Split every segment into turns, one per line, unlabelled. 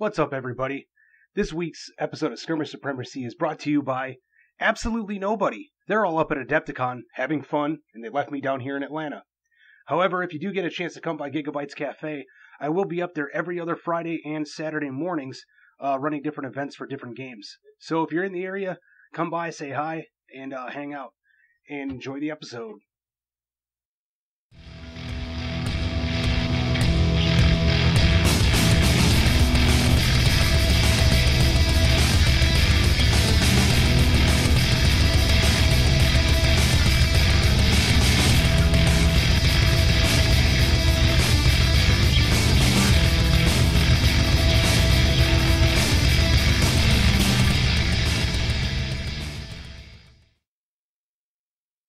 What's up, everybody? This week's episode of Skirmish Supremacy is brought to you by absolutely nobody. They're all up at Adepticon having fun, and they left me down here in Atlanta. However, if you do get a chance to come by Giga-Bites Cafe, I will be up there every other Friday and Saturday mornings uh, running different events for different games. So if you're in the area, come by, say hi, and uh, hang out. And enjoy the episode.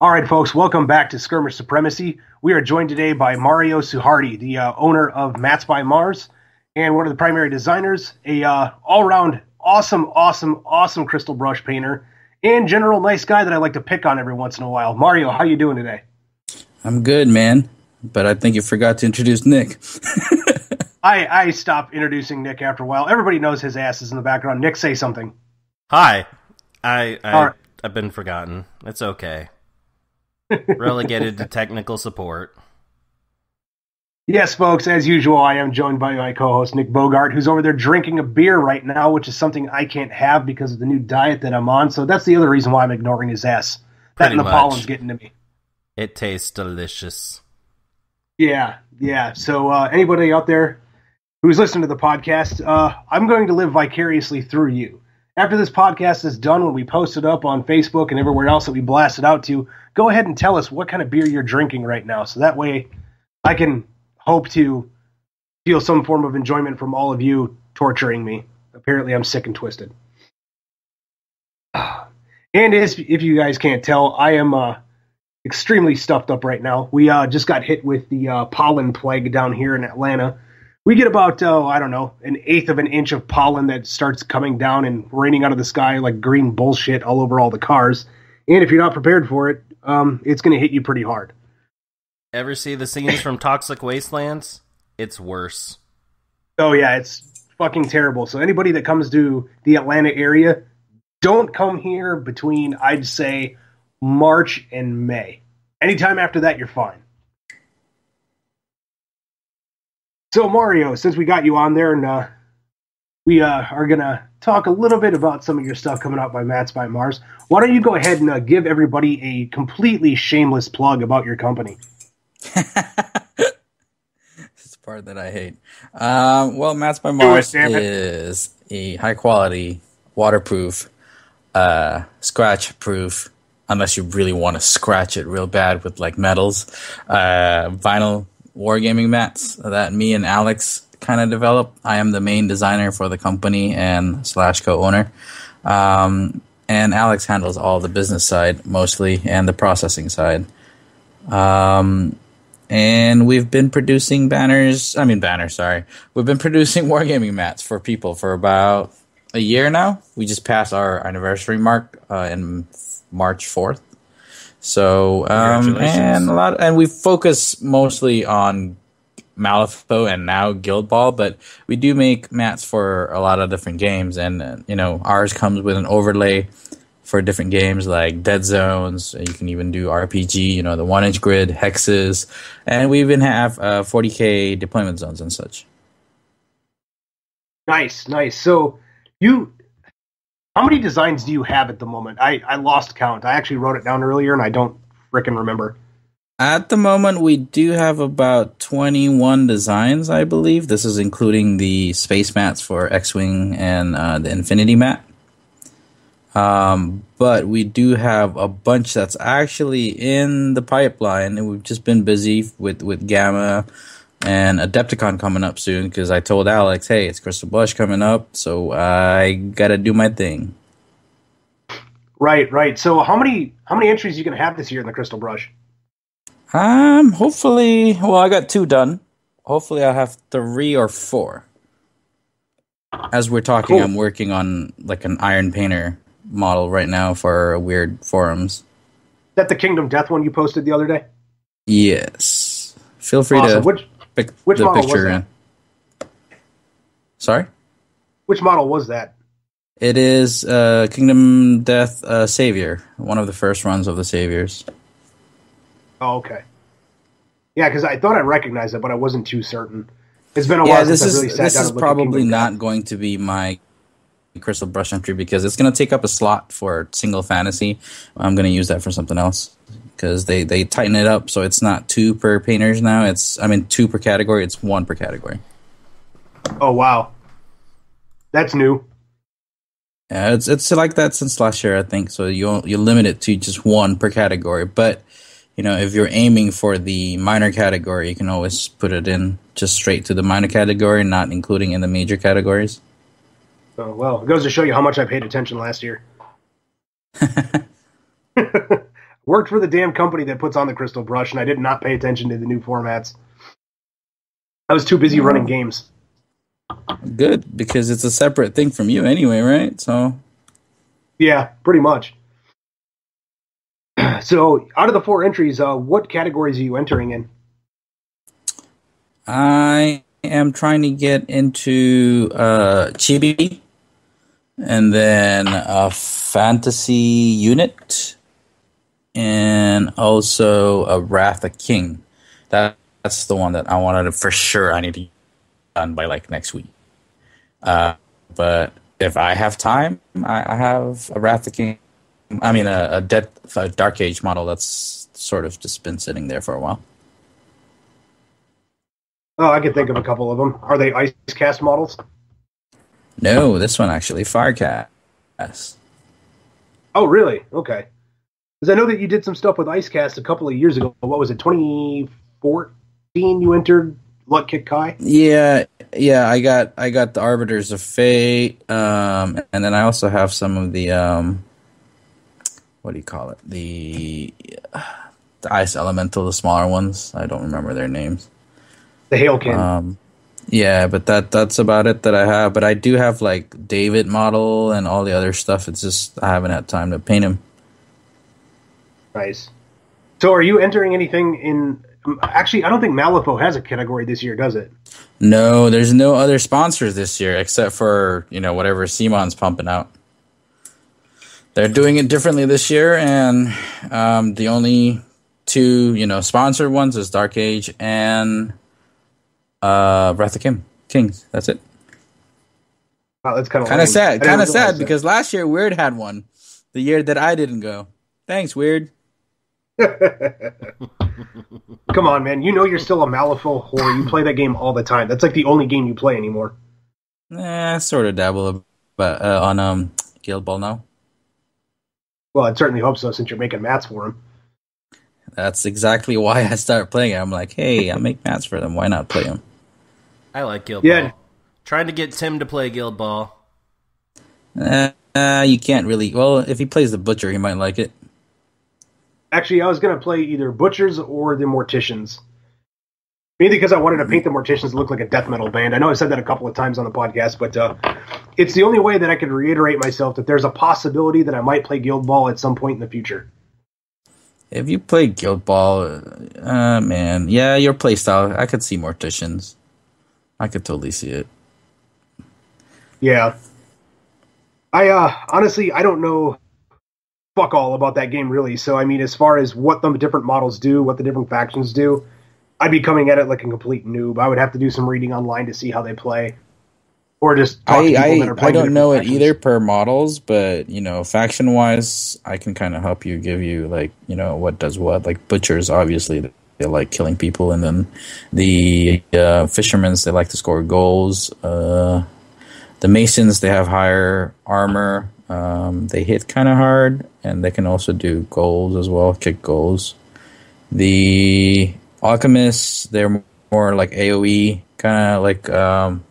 All right, folks, welcome back to Skirmish Supremacy. We are joined today by Mario Suhardi, the uh, owner of Mats by Mars and one of the primary designers, a uh, all-around awesome, awesome, awesome crystal brush painter, and general nice guy that I like to pick on every once in a while. Mario, how you doing today?
I'm good, man. But I think you forgot to introduce Nick.
I, I stopped introducing Nick after a while. Everybody knows his ass is in the background. Nick, say something.
Hi. I, I
All right.
I've been forgotten. It's okay. Relegated to technical support.
Yes, folks, as usual, I am joined by my co host, Nick Bogart, who's over there drinking a beer right now, which is something I can't have because of the new diet that I'm on. So that's the other reason why I'm ignoring his ass. That
Pretty
and the
much.
pollen's getting to me.
It tastes delicious.
Yeah, yeah. So uh, anybody out there who's listening to the podcast, uh, I'm going to live vicariously through you. After this podcast is done, when we post it up on Facebook and everywhere else that we blast it out to, go ahead and tell us what kind of beer you're drinking right now, so that way I can hope to feel some form of enjoyment from all of you torturing me. Apparently, I'm sick and twisted. And as, if you guys can't tell, I am uh, extremely stuffed up right now. We uh, just got hit with the uh, pollen plague down here in Atlanta. We get about, oh, I don't know, an eighth of an inch of pollen that starts coming down and raining out of the sky like green bullshit all over all the cars. And if you're not prepared for it, um, it's going to hit you pretty hard.
Ever see the scenes from Toxic Wastelands? It's worse.
Oh, yeah, it's fucking terrible. So, anybody that comes to the Atlanta area, don't come here between, I'd say, March and May. Anytime after that, you're fine. So Mario, since we got you on there, and uh, we uh, are gonna talk a little bit about some of your stuff coming out by Mats by Mars. Why don't you go ahead and uh, give everybody a completely shameless plug about your company?
It's the part that I hate. Um, well, Mats by Mars
it.
is a high quality, waterproof, uh, scratch proof, unless you really want to scratch it real bad with like metals, uh, vinyl wargaming mats that me and Alex kind of develop. I am the main designer for the company and slash co-owner. Um, and Alex handles all the business side mostly and the processing side. Um, and we've been producing banners. I mean, banners. Sorry, we've been producing wargaming mats for people for about a year now. We just passed our anniversary mark uh, in March fourth. So, um, and a lot, and we focus mostly on Malifaux and now Guild Ball, but we do make mats for a lot of different games, and uh, you know, ours comes with an overlay for different games like Dead Zones. You can even do RPG, you know, the one inch grid, hexes, and we even have uh, 40k deployment zones and such.
Nice, nice. So you, how many designs do you have at the moment? I I lost count. I actually wrote it down earlier, and I don't frickin' remember.
At the moment, we do have about 21 designs, I believe. This is including the space mats for X Wing and uh, the Infinity mat. Um, but we do have a bunch that's actually in the pipeline, and we've just been busy with, with GAMA and Adepticon coming up soon because I told Alex, hey, it's Crystal Brush coming up, so I gotta do my thing.
Right, right. So how many how many entries you gonna have this year in the Crystal Brush?
Um, hopefully, well, I got two done. Hopefully, I'll have three or four. As we're talking,
Cool.
I'm working on like an Iron Painter model right now for Wyrd forums.
Is that the Kingdom Death one you posted the other day?
Yes. Feel free
Awesome.
to
Which
pick
which
the
model was
picture
that?
in. Sorry?
Which model was that?
It is uh, Kingdom Death uh, Savior, one of the first runs of the Saviors.
Oh, okay. Yeah, because I thought I recognized it, but I wasn't too certain. It's been a
Yeah,
while
this
since
is
I really sat
this
down
is
looked at
probably not going to be my Crystal Brush entry because it's going to take up a slot for single fantasy. I'm going to use that for something else because they they tighten it up so it's not two per painters now. It's I mean two per category. It's one per category.
Oh wow, that's new.
Yeah, it's it's like that since last year, I think. So you you limit it to just one per category. But you know, if you're aiming for the minor category, you can always put it in just straight to the minor category, not including in the major categories.
Oh well, it goes to show you how much I paid attention last year. Worked for the damn company that puts on the crystal brush, and I did not pay attention to the new formats. I was too busy running games.
Good because it's a separate thing from you anyway, right? So
Yeah, pretty much. So, out of the four entries, uh, what categories are you entering in?
I am trying to get into uh, Chibi, and then a fantasy unit, and also a Wrath of King. That that's the one that I wanted to for sure. I need to done by like next week. Uh, but if I have time, I, I have a Wrath of King. I mean, a, a Dead a Dark Age model that's sort of just been sitting there for a while.
Oh, I can think of a couple of them. Are they ice cast models?
No, this one actually Firecast.
Oh, really? Okay. Because I know that you did some stuff with Icecast a couple of years ago. What was it, 2014? You entered Luck Kick Kai?
Yeah, yeah, I got I got the Arbiters of Fate, um, and then I also have some of the um, what do you call it? The the Ice Elemental, the smaller ones. I don't remember their names.
The Hailkin.
Um, yeah, but that that's about it that I have. But I do have like David model and all the other stuff. It's just I haven't had time to paint him.
nice. So are you entering anything in. um, Actually, I don't think Malifaux has a category this year, does it?
No, there's no other sponsors this year except for you know whatever Simon's pumping out. They're doing it differently this year, and um, the only two you know sponsored ones is Dark Age and uh, Wrath of Kim Kings. That's it.
Wow, that's kind of
Kind of sad. Kind of sad because last year Wyrd had one. The year that I didn't go. Thanks, Wyrd.
Come on, man. You know you're still a Malifaux whore. You play that game all the time. That's like the only game you play anymore.
Eh, sort of dabble, but uh, on um Guild Ball now.
Well, I'd certainly hope so since you're making mats for him.
That's exactly why I started playing it. I'm like, hey, I make mats for them. Why not play them?
I like Guild
Yeah.
Ball. Trying to get Tim to play Guild Ball.
Uh, uh, you can't really. Well, if he plays the butcher, he might like it.
Actually, I was going to play either Butchers or the Morticians. Mainly because I wanted to paint the Morticians to look like a death metal band. I know I said that a couple of times on the podcast, but uh, it's the only way that I could reiterate myself that there's a possibility that I might play Guild Ball at some point in the future.
If you play Guild Ball, uh, man, yeah, your playstyle, I could see Morticians. I could totally see it.
Yeah. I uh honestly I don't know fuck all about that game really. So I mean as far as what the different models do, what the different factions do, I'd be coming at it like a complete noob. I would have to do some reading online to see how they play. Or just talk to
I
people
I,
that are
I don't know it either per models, but you know, faction wise, I can kind of help you give you like you know what does what. Like butchers, obviously they like killing people, and then the uh, fishermen's they like to score goals. Uh, the masons they have higher armor. Um, they hit kind of hard, and they can also do goals as well, kick goals. The alchemists they're more like AOE, kind of like. Um,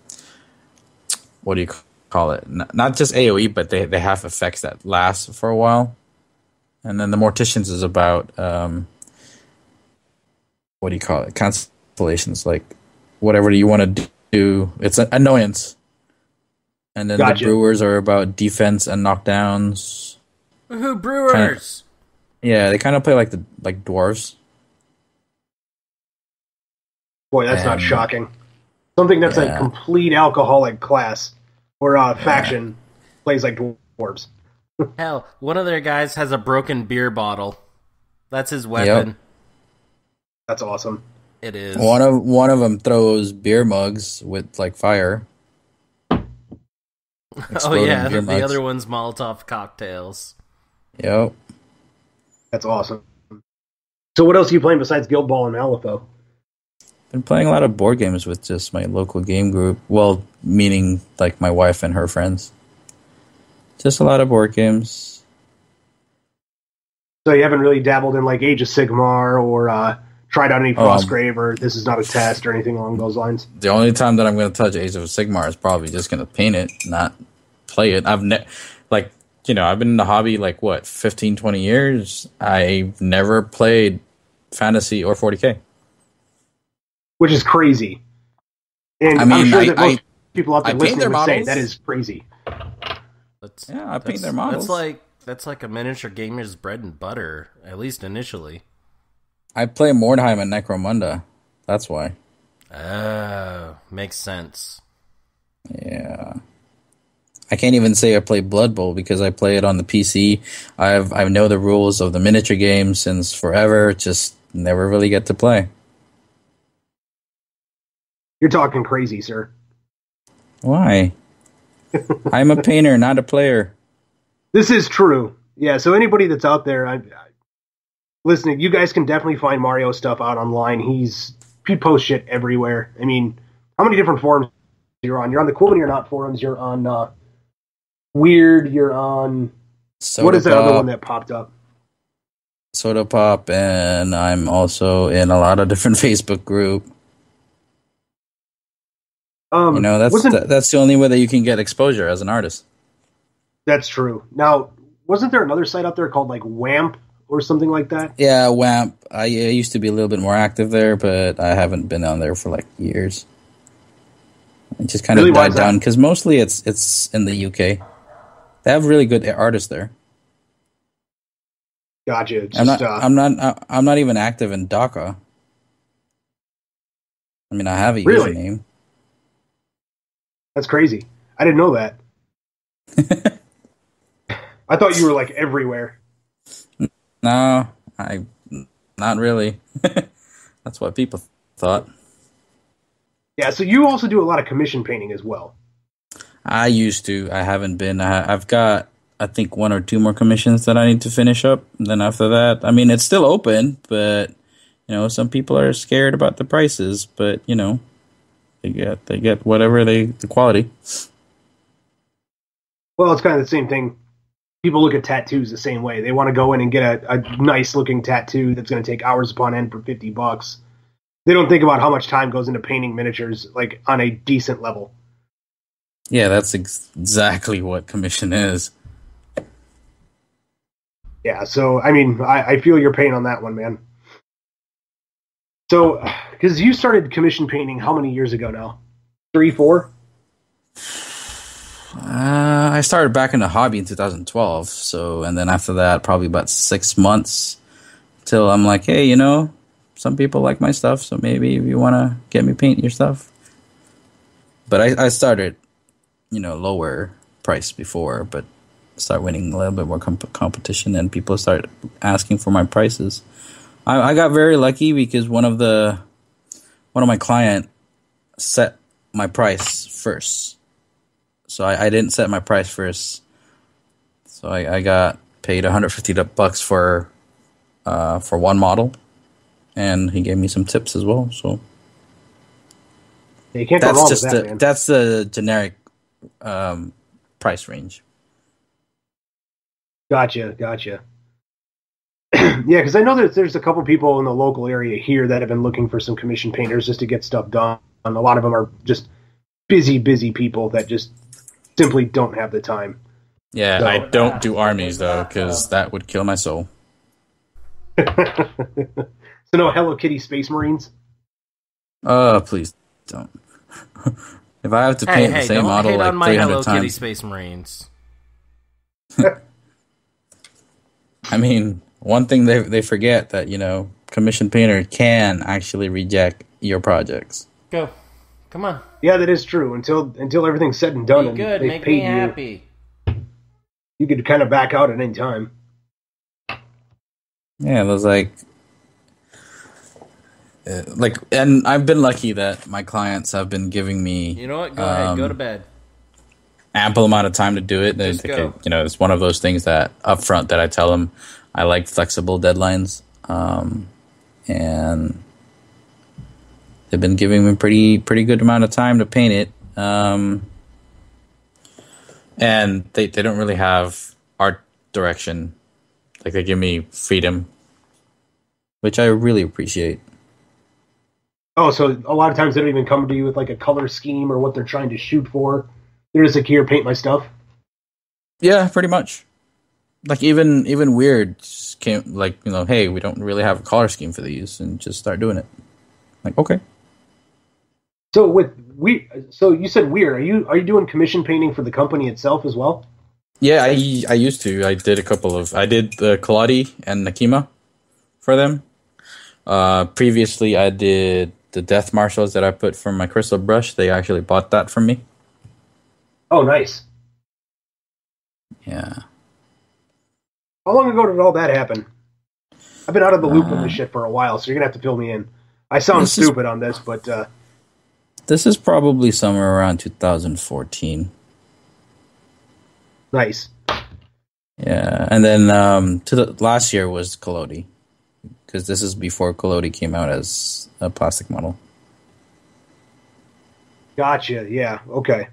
what do you call it? N- not just AOE, but they they have effects that last for a while. And then the Morticians is about um, what do you call it? Constellations, like whatever you want to do. It's an annoyance. And then
Gotcha.
the Brewers are about defense and knockdowns.
Woohoo, Brewers!
Yeah, they kind of play like the like dwarves.
Boy, that's not
Um,
shocking. Something that's a complete alcoholic class. or uh, faction plays like dwarves.
Hell, one of their guys has a broken beer bottle. That's his weapon.
Yep.
That's awesome.
It is.
One of one of them throws beer mugs with like fire.
oh yeah,
beer
the
mugs.
other one's Molotov cocktails.
Yep.
That's awesome. So what else are you playing besides Guild Ball and Malifaux?
Been playing a lot of board games with just my local game group. Well, meaning like my wife and her friends. Just a lot of board games.
So you haven't really dabbled in like Age of Sigmar or uh, tried out any
Oh, um,
Frostgrave or this is not a test or anything along those lines.
The only time that I'm going to touch Age of Sigmar is probably just going to paint it, not play it. I've ne- like you know I've been in the hobby like what 15, 20 years. I've never played fantasy or 40k.
which is crazy. And
I
I
mean,
am sure
I-
that most
I-
people out there
I
listening
their
would say that is crazy.
That's,
Yeah, I paint their models.
That's like that's like a miniature gamer's bread and butter, at least initially.
I play Mordheim and Necromunda. That's why.
Oh, makes sense.
Yeah. I can't even say I play Blood Bowl because I play it on the PC. I've I know the rules of the miniature game since forever. Just never really get to play.
You're talking crazy, sir.
Why? I'm a painter, not a player.
This is true. Yeah. So anybody that's out there, I, I, listening, you guys can definitely find Mario stuff out online. He's he posts shit everywhere. I mean, how many different forums you're on? You're on the Cool Mini or Not forums. You're on uh, Wyrd. You're on
Soda
what is that
Pop,
other one that popped up?
Soda Pop, and I'm also in a lot of different Facebook group.
Um,
You know, that's that, that's the only way that you can get exposure as an artist.
that's true. Now, wasn't there another site out there called like Wamp or something like that?
Yeah, WAMP. I, I used to be a little bit more active there, but I haven't been on there for like years. It just kind
Really?
of died down because mostly it's it's in the UK. They have really good artists there.
Gotcha. It's
I'm not.
uh,
I'm not. I'm not even active in Dakka. I mean, I have a
Really?
username.
That's crazy. I didn't know that. I thought you were like everywhere.
No, I. Not really. That's what people thought.
Yeah, so you also do a lot of commission painting as well.
I used to. I haven't been. I, I've got, I think, one or two more commissions that I need to finish up. And then after that, I mean, it's still open, but you know, some people are scared about the prices. But you know, they get they get whatever they the quality.
Well, it's kind of the same thing. People look at tattoos the same way. They want to go in and get a, a nice looking tattoo that's going to take hours upon end for 50 bucks. They don't think about how much time goes into painting miniatures like on a decent level.
Yeah, that's ex- exactly what commission is.
Yeah, so I mean, I, I feel your pain on that one, man. So, because you started commission painting how many years ago now? Three, four?
Uh, I started back in the hobby in 2012. So, and then after that, probably about six months till I'm like, hey, you know, some people like my stuff, so maybe if you want to get me paint your stuff. But I, I started, you know, lower price before, but start winning a little bit more comp- competition, and people start asking for my prices. I, I got very lucky because one of the one of my client set my price first so I, I didn't set my price first. So I, I got paid 150 bucks for uh, for one model, and he gave me some tips as well. So
Yeah, you can't go
that's
wrong
just
with that,
the
man.
that's the generic um, price range.
Gotcha, gotcha. yeah, because I know that there's a couple people in the local area here that have been looking for some commission painters just to get stuff done. And a lot of them are just busy, busy people that just simply don't have the time.
Yeah,
So-
I don't do armies though, because that would kill my soul.
so no Hello Kitty Space Marines.
Oh, please don't. if I have to paint
hey,
the same
don't
model
hate
like
on my Hello
300
Kitty
times,
Space Marines.
I mean, one thing they they forget that you know, commission painter can actually reject your projects.
Go. Come on.
Yeah, that is true. Until until everything's said and done,
Be
and
good.
they've
Make
paid
me
you,
happy.
you could kind of back out at any time.
Yeah, it was like, uh, like, and I've been lucky that my clients have been giving me
You know what? Go ahead. Go
Um,
to bed.
ample amount of time to do it. They-
Just
they
go.
could- you know, it's one of those things that upfront that I tell them I like flexible deadlines, um, and they've been giving me pretty pretty good amount of time to paint it. Um, and they they don't really have art direction, like they give me freedom, which I really appreciate.
Oh, so a lot of times they don't even come to you with like a color scheme or what they're trying to shoot for. They're just like, here, paint my stuff.
Yeah, pretty much. Like even even Wyrd came like you know, hey, we don't really have a color scheme for these, and just start doing it. Like okay,
So with we, so you said Wyrd. Are you are you doing commission painting for the company itself as well?
yeah, I I used to. I did a couple of. I did the Collodi and Nekima for them. Uh, previously, I did the Death Marshals that I put from my crystal brush. They actually bought that from me.
Oh, nice.
Yeah.
How long ago did all that happen? I've been out of the loop with
Uh,
this shit for a while, so you're gonna have to fill me in. I sound
This is-
stupid on this, but uh,
This is probably somewhere around 2014.
nice.
Yeah, and then um, to the last year was Collodi, because this is before Collodi came out as a plastic model.
Gotcha. Yeah. Okay.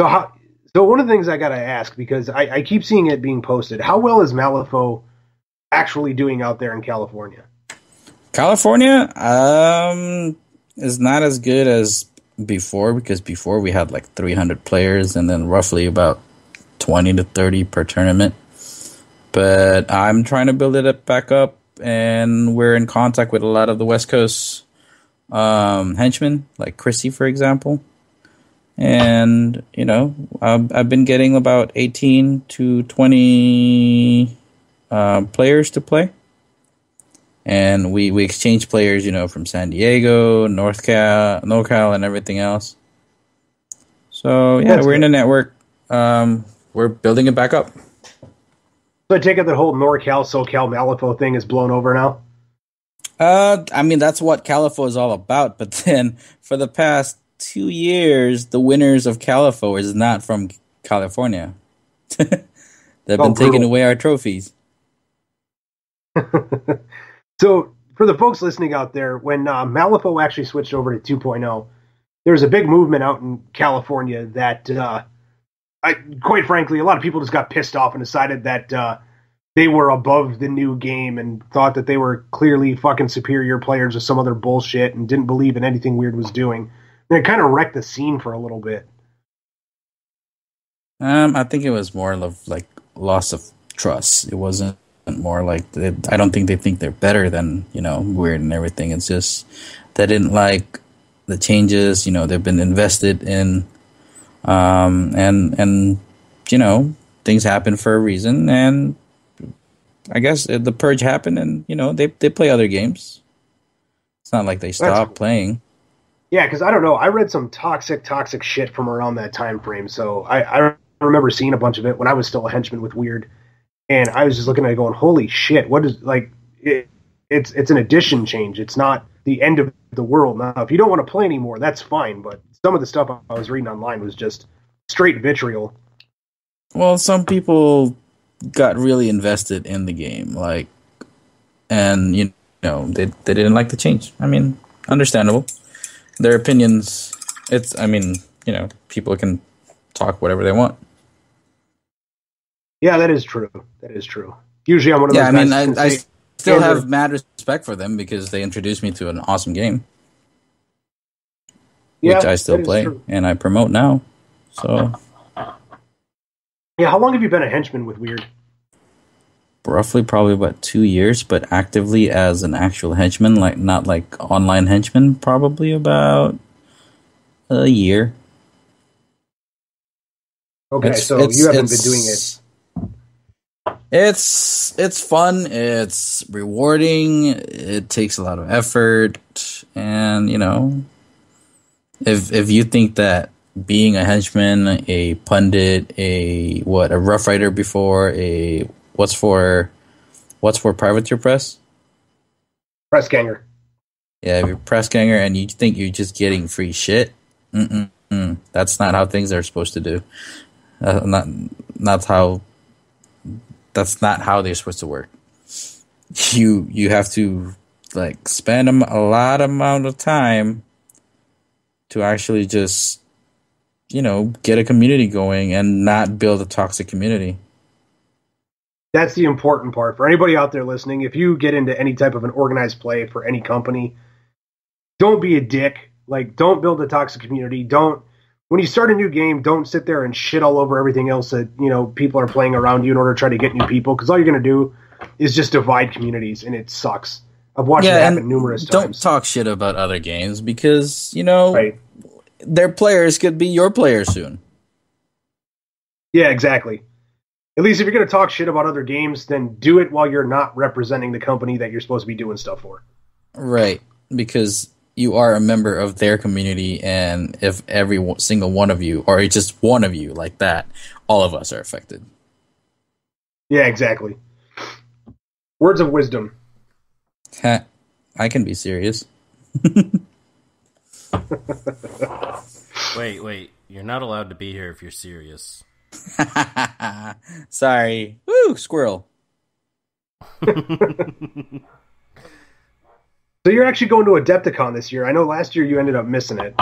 So how? So one of the things I gotta ask because I, I keep seeing it being posted. How well is Malifaux actually doing out there in California?
California um, is not as good as before because before we had like 300 players and then roughly about 20 to 30 per tournament. But I'm trying to build it up back up, and we're in contact with a lot of the West Coast um, henchmen, like Chrissy, for example. And you know, I've, I've been getting about 18 to 20 uh, players to play and we we exchange players, you know, from San Diego, North Cal, NorCal, and everything else. So yeah,
That's
we're in a network. Um, we're building it back up.
So I take it that whole NorCal, SoCal, Malifaux thing is blown over now.
Uh, I mean that's what Califaux is all about. But then for the past two years, the winners of Califaux is not from California. They've
Oh,
been taking away our trophies.
So for the folks listening out there, when uh, Malifaux actually switched over to 2.0, there was a big movement out in California that, uh, I, quite frankly, a lot of people just got pissed off and decided that uh, they were above the new game and thought that they were clearly fucking superior players or some other bullshit and didn't believe in anything Wyrd was doing. And it kind of wrecked the scene for a little bit.
Um, I think it was more of like loss of trust. It wasn't more like they, I don't think they think they're better than you know Wyrd and everything. It's just they didn't like the changes. You know, they've been invested in, um, and and you know things happen for a reason. And I guess the purge happened, and you know they they play other games. It's not like they stopped playing.
Yeah, because I don't know. I read some toxic, toxic shit from around that time frame. So I, I remember seeing a bunch of it when I was still a henchman with Wyrd, and I was just looking at it going, "Holy shit! What is like? It, it's it's an addition change. It's not the end of the world. Now, if you don't want to play anymore, that's fine. But some of the stuff I was reading online was just straight vitriol.
Well, some people got really invested in the game, like, and you know they they didn't like the change. I mean, understandable. Their opinions. It's. I mean, you know, people can talk whatever they want.
Yeah, that is true. That is true. Usually, I'm one of those
Yeah, I mean, I, I
say,
still
Andrew-
have mad respect for them because they introduced me to an awesome game,
yeah,
which I still play
true.
and I promote now. So
Yeah, how long have you been a henchman with Wyrd?
roughly probably about two years, but actively as an actual henchman, like not like online henchman, probably about a year.
Okay,
It's-
so
it's-
you haven't been doing it.
It's it's fun. It's rewarding. It takes a lot of effort, and you know, if if you think that being a henchman, a pundit, a what, a rough rider before, a what's for what's for privateer press?
Press ganger.
Yeah, if you're press ganger and you think you're just getting free shit, that's not how things are supposed to do. Uh, not not how. That's not how they're supposed to work. You you have to like spend a, lot amount of time to actually just you know get a community going and not build a toxic community.
That's the important part. For anybody out there listening if you get into any type of an organized play for any company don't be a dick. Like don't build a toxic community. Don't when you start a new game don't sit there and shit all over everything else that you know people are playing around you in order to try to get new people because all you're going to do is just divide communities and it sucks i've watched yeah, it happen numerous
don't
times
don't talk shit about other games because you know right their players could be your players soon.
Yeah, exactly. At least if you're going to talk shit about other games, then do it while you're not representing the company that you're supposed to be doing stuff for.
Right, because you are a member of their community, and if every single one of you, or just one of you like that, all of us are affected.
Yeah, exactly. Words of wisdom.
I can be serious.
wait, wait. You're not allowed to be here if you're serious.
Sorry. Woo, squirrel.
so you're actually going to Adepticon this year. I know last year you ended up missing it.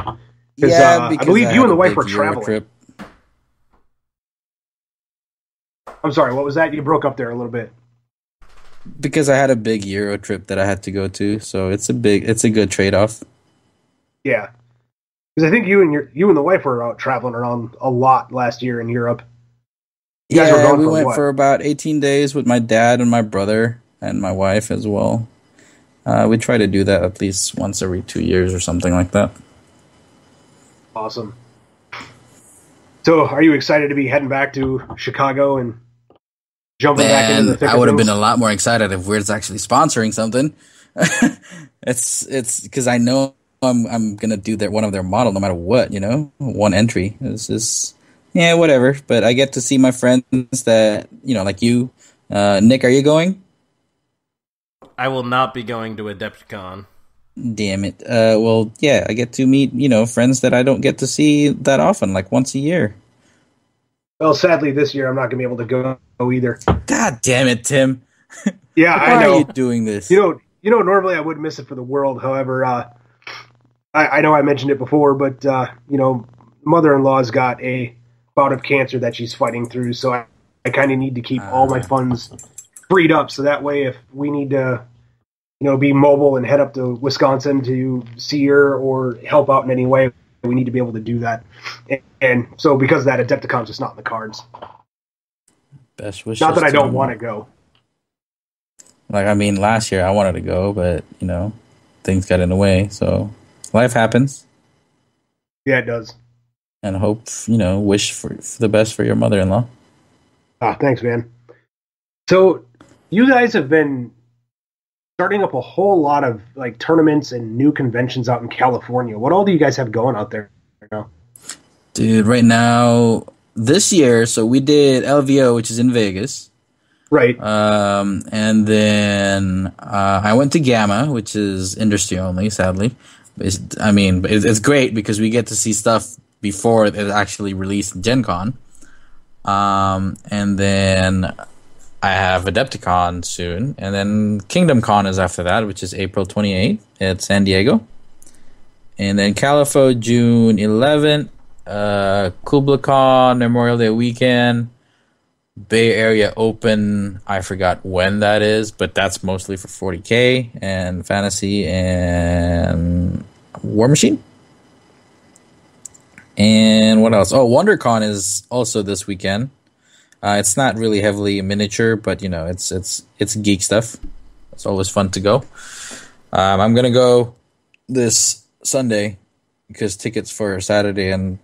Yeah, uh, I
believe I you and the wife were traveling. Trip. I'm sorry, what was that? You broke up there a little bit.
Because I had a big Euro trip that I had to go to, so it's a big, it's a good trade off.
Yeah, because I think you and your you and the wife were out traveling around a lot last year in Europe.
You yeah, we went what? for about eighteen days with my dad and my brother and my wife as well. Uh, we try to do that at least once every two years or something like that.
Awesome. So, are you excited to be heading back to Chicago and jumping Man, back into the thick
I would
have
been a lot more excited if Wyrd's actually sponsoring something. it's it's because I know I'm I'm gonna do their one of their model no matter what, you know, one entry. It's just yeah, whatever. But I get to see my friends that you know, like you, uh, Nick. Are you going?
I will not be going to Adepticon.
Damn it. Uh, well, yeah, I get to meet you know friends that I don't get to see that often, like once a year.
Well, sadly, this year I'm not gonna be able to go either.
God damn it, Tim.
Yeah,
Why
I know.
are you doing this?
You know, you know. Normally, I would miss it for the world. However, uh, I, I know I mentioned it before, but uh, you know, mother-in-law's got a bout of cancer that she's fighting through, so I, I kind of need to keep uh, all my ah. funds freed up, so that way, if we need to, you know, be mobile and head up to Wisconsin to see her or help out in any way, we need to be able to do that. And, and so, because of that, Adepticon's just not in the cards.
Best wishes.
Not that I don't want to go.
Like I mean, last year I wanted to go, but you know, things got in the way, so life happens.
Yeah, it does.
And hope you know, wish for, for the best for your mother-in-law.
Ah, thanks, man. So, you guys have been starting up a whole lot of like tournaments and new conventions out in California. What all do you guys have going out there right now?
Dude, right now, this year, so we did LVO, which is in Vegas.
Right.
Um, and then uh, I went to GAMA, which is industry only, sadly. It's, I mean, it's, it's great because we get to see stuff before it actually released in Gen Con. Um, and then I have Adepticon soon, and then Kingdom Con is after that, which is April 28th at San Diego. And then Califaux June 11th, uh, KublaCon Memorial Day weekend, Bay Area Open. I forgot when that is, but that's mostly for 40k and fantasy and Warmachine. And what else? Oh, WonderCon is also this weekend. Uh, it's not really heavily miniature, but you know, it's it's it's geek stuff. It's always fun to go. Um, I'm gonna go this Sunday because tickets for Saturday and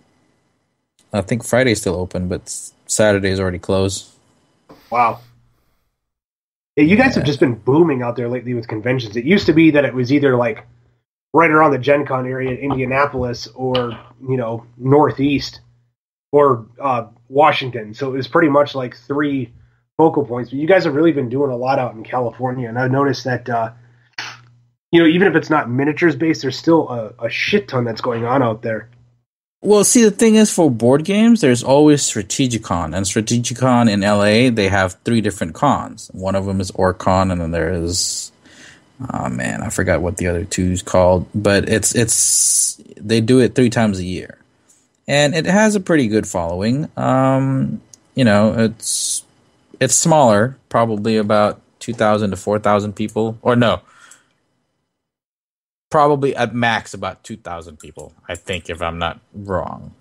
I think Friday's still open, but Saturday is already closed.
Wow. Yeah, you guys yeah. have just been booming out there lately with conventions. It used to be that it was either like right around the Gen Con area, in Indianapolis, or you know Northeast, or uh, Washington. So it was pretty much like three focal points. But you guys have really been doing a lot out in California, and I've noticed that. Uh, you know, even if it's not miniatures based, there's still a, a shit ton that's going on out there.
Well, see, the thing is, for board games, there's always Strategicon, and Strategicon in LA, they have three different cons. One of them is OrcCon, and then there is, oh man, I forgot what the other two is called, but it's it's they do it three times a year, and it has a pretty good following. Um, you know, it's it's smaller, probably about two thousand to four thousand people, or no, probably at max about 2,000 people, I think, if I'm not wrong.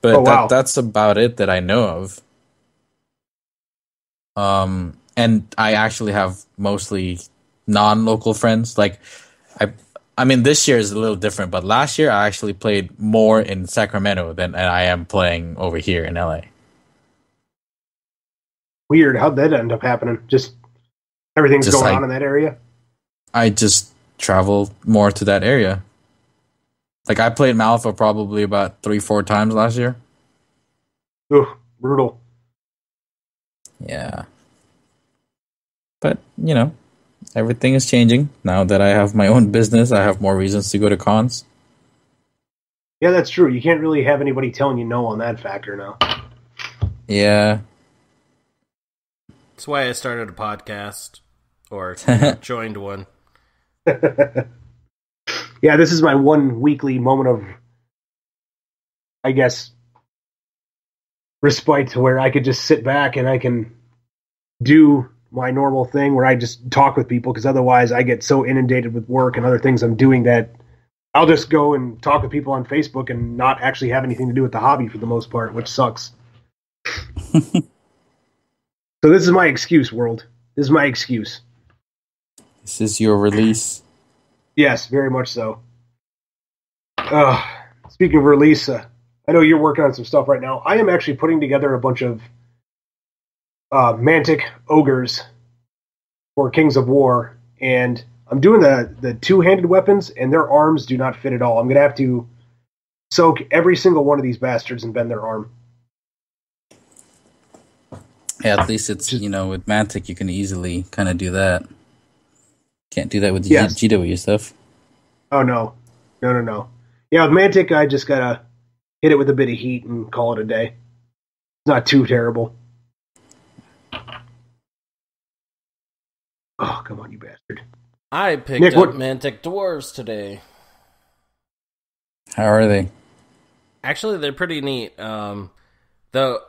But
Oh, wow.
that, that's about it that I know of. Um, and I actually have mostly non-local friends. Like, I, mean, this year is a little different, but last year I actually played more in Sacramento than I am playing over here in LA.
Weird. How'd that end up happening? Just everything's
Just
going on in that area.
I just travel more to that area. Like I played Malfa probably about three, four times last year.
Ooh, brutal.
Yeah. But, you know, everything is changing. Now that I have my own business, I have more reasons to go to cons.
Yeah, that's true. You can't really have anybody telling you no on that factor now.
Yeah.
That's why I started a podcast or joined one.
yeah, this is my one weekly moment of, I guess, respite to where I could just sit back and I can do my normal thing where I just talk with people because otherwise I get so inundated with work and other things I'm doing that I'll just go and talk with people on Facebook and not actually have anything to do with the hobby for the most part, which sucks. so this is my excuse, world. This is my excuse.
This is your release.
Yes, very much so. Uh, speaking of release, uh, I know you're working on some stuff right now. I am actually putting together a bunch of uh, Mantic ogres for Kings of War, and I'm doing the the two handed weapons, and their arms do not fit at all. I'm gonna have to soak every single one of these bastards and bend their arm.
Yeah, at least it's, you know, with Mantic, you can easily kind of do that. Can't do that with the
Yes.
G- GW stuff.
Oh no, no, no, no. Yeah, with Mantic, I just gotta hit it with a bit of heat and call it a day. It's not too terrible. Oh, come on, you bastard.
I picked
Nick,
up
what-
Mantic Dwarves today.
How are they?
Actually, they're pretty neat. Um, though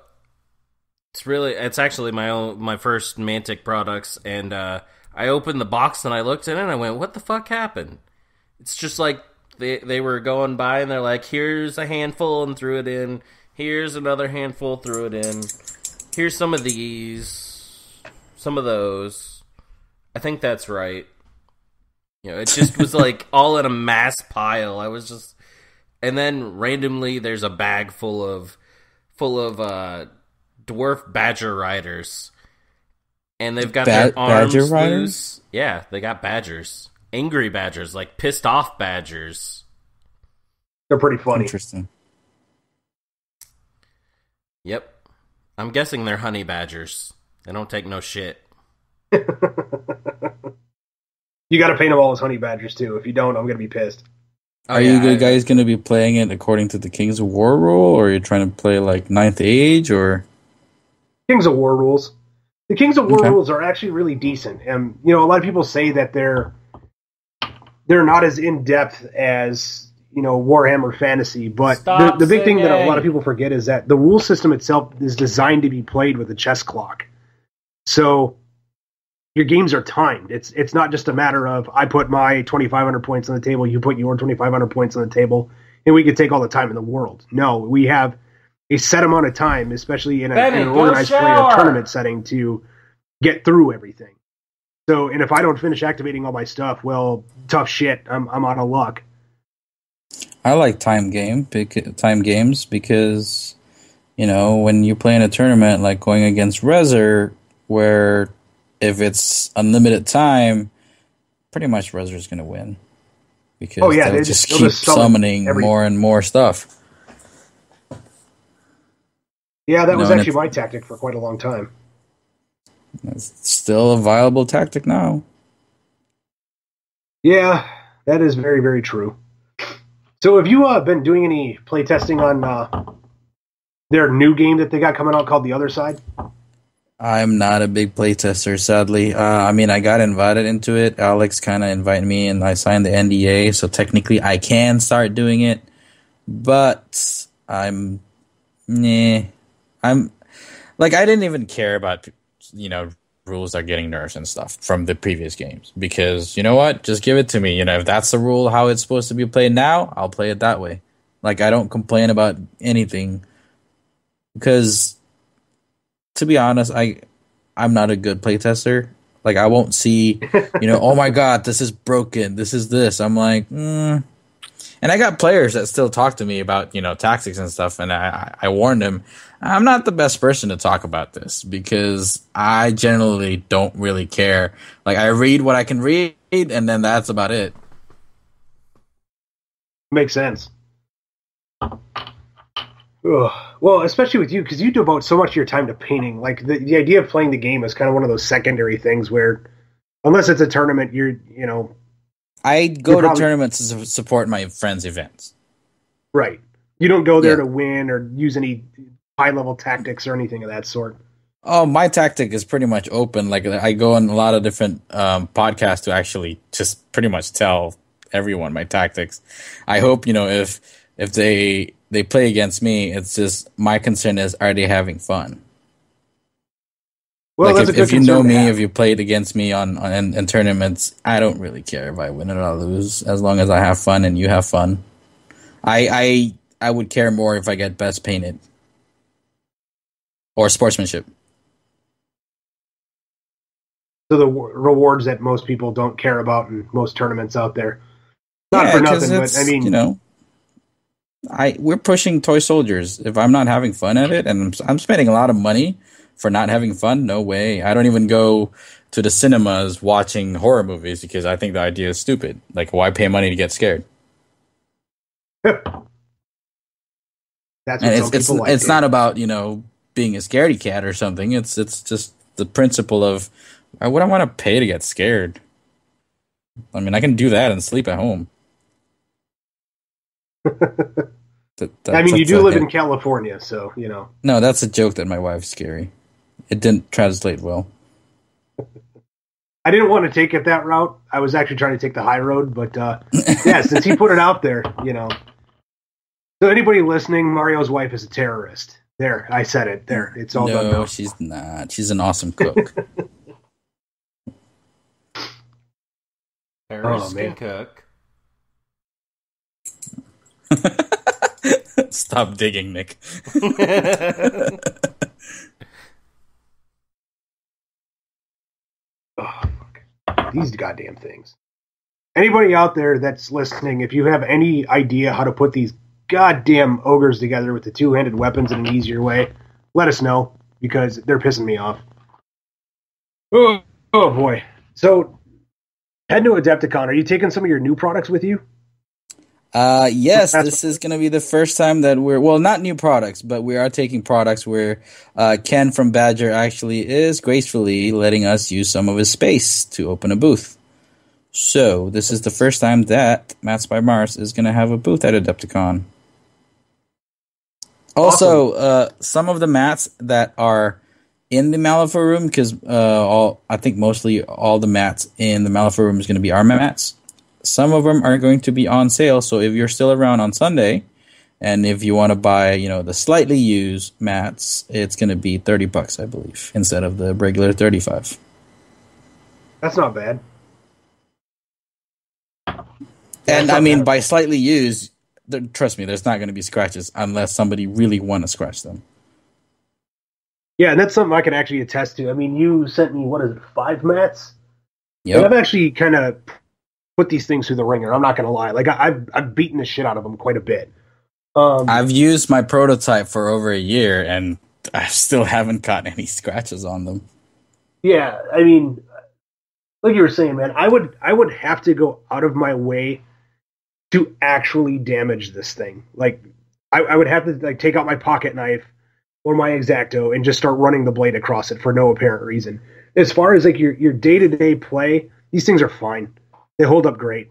it's really it's actually my own my first Mantic products, and uh, I opened the box and I looked in it and I went, "What the fuck happened?" It's just like they they were going by and they're like, "Here's a handful," and threw it in. Here's another handful, threw it in. Here's some of these, some of those. I think that's right. You know, it just was like all in a mass pile. I was just and then randomly there's a bag full of full of uh dwarf badger riders and they've got
Ba-
their arms
badger riders?
loose. yeah they got badgers angry badgers like pissed off badgers
They're pretty funny.
Interesting.
yep i'm guessing they're honey badgers they don't take no shit
you got to paint them all as honey badgers too. If you don't, I'm gonna be pissed.
Oh,
are
yeah,
you guys going to be playing it according to the Kings of War rule, or are you trying to play like Ninth Age, or
Kings of War rules. The Kings of War
Okay.
rules are actually really decent, and you know a lot of people say that they're they're not as in depth as you know Warhammer Fantasy, but
Stop
the, the big thing that a lot of people forget is that the rule system itself is designed to be played with a chess clock. So your games are timed. It's it's not just a matter of I put my 2500 points on the table, you put your 2500 points on the table, and we could take all the time in the world. No, we have a set amount of time, especially in, a,
Benny,
in an organized player
shower.
tournament setting, to get through everything. So, and if I don't finish activating all my stuff, well, tough shit. I'm I'm out of luck.
I like time game bec- time games because you know when you play in a tournament like going against Resser, where if it's unlimited time, pretty much Resser's going to win because
Oh, yeah,
they'll
they
just
they'll
keep
just
summoning
every-
more and more stuff.
Yeah, that was
No, and
actually my tactic for quite a long time.
It's still a viable tactic now.
Yeah, that is very, very true. So, have you uh, been doing any playtesting on uh, their new game that they got coming out called The Other Side?
I'm not a big playtester, sadly. Uh, I mean, I got invited into it. Alex kind of invited me, and I signed the NDA, so technically I can start doing it. But I'm, nah, I'm like I didn't even care about you know rules are getting nerfs and stuff from the previous games because you know what, just give it to me. You know, if that's the rule how it's supposed to be played now, I'll play it that way. Like I don't complain about anything because to be honest, I I'm not a good playtester. Like I won't see, you know, oh my god, this is broken. This is this. I'm like, mm. and I got players that still talk to me about you know tactics and stuff, and I I warned them. I'm not the best person to talk about this because I generally don't really care. Like I read what I can read, and then that's about it.
Makes sense. Ugh. Well, especially with you, because you devote so much of your time to painting. Like the, the idea of playing the game is kind of one of those secondary things where, unless it's a tournament, you're you know
I go to
probably-
tournaments to support my friends' events.
right. You don't go there
Yeah.
to win or use any high level tactics or anything of that sort.
Oh, my tactic is pretty much open. Like I go on a lot of different um, podcasts to actually just pretty much tell everyone my tactics. I hope you know if if they they play against me, it's just my concern is are they having fun?
Well,
like if, if you know me, if you played against me on, on in, in tournaments, I don't really care if I win or I lose, as long as I have fun and you have fun. I I I would care more if I get best painted or sportsmanship.
so the w- rewards that most people don't care about in most tournaments out there. Not for nothing, but I mean,
you know, I we're pushing toy soldiers. If I'm not having fun at it, and I'm, I'm spending a lot of money for not having fun, no way. I don't even go to the cinemas watching horror movies because I think the idea is stupid. Like, why pay money to get scared?
that's what
And it's it's
like.
it's not about you know being a scaredy cat or something. It's it's just the principle of I wouldn't want to pay to get scared. I mean, I can do that and sleep at home. That-
I mean, you do live
hint.
in California, so you know.
No, that's a joke that my wife's scary. It didn't translate well.
I didn't want to take it that route. I was actually trying to take the high road, but uh, yeah, since he put it out there, you know. So anybody listening, Mario's wife is a terrorist. There, I said it. There, it's all done
no, she's not. She's an awesome cook.
Terrorist
man.
cook.
Stop digging, Nick.
Oh, fuck. These goddamn things. Anybody out there that's listening, if you have any idea how to put these goddamn ogres together with the two-handed weapons in an easier way, let us know because they're pissing me off. Oh, oh boy. So, head to Adepticon. Are you taking some of your new products with you?
Uh, yes, this is going to be the first time that we're well, not new products, but we are taking products where uh, Ken from Badger actually is gracefully letting us use some of his space to open a booth. So this is the first time that Mats by Mars is going to have a booth at Adepticon. Also, uh, some of the mats that are in the Malifaux room, because uh, all I think mostly all the mats in the Malifaux room is going to be our mats. Some of them are going to be on sale. So if you're still around on Sunday, and if you want to buy, you know, the slightly used mats, it's going to be thirty bucks, I believe, instead of the regular thirty-five.
That's not bad.
And I mean,
bad.
by slightly used, there, trust me, there's not going to be scratches unless somebody really want to scratch them.
Yeah, and that's something I can actually attest to. I mean, you sent me, what is it, five mats?
Yeah,
I've actually kind of put these things through the ringer. I'm not going to lie. Like, I, I've, I've beaten the shit out of them quite a bit. Um,
I've used my prototype for over a year, and I still haven't gotten any scratches on them.
Yeah, I mean, like you were saying, man, I would I would have to go out of my way to actually damage this thing. Like I, I would have to like take out my pocket knife or my exacto and just start running the blade across it for no apparent reason. As far as like your your day to day play, these things are fine. They hold up great.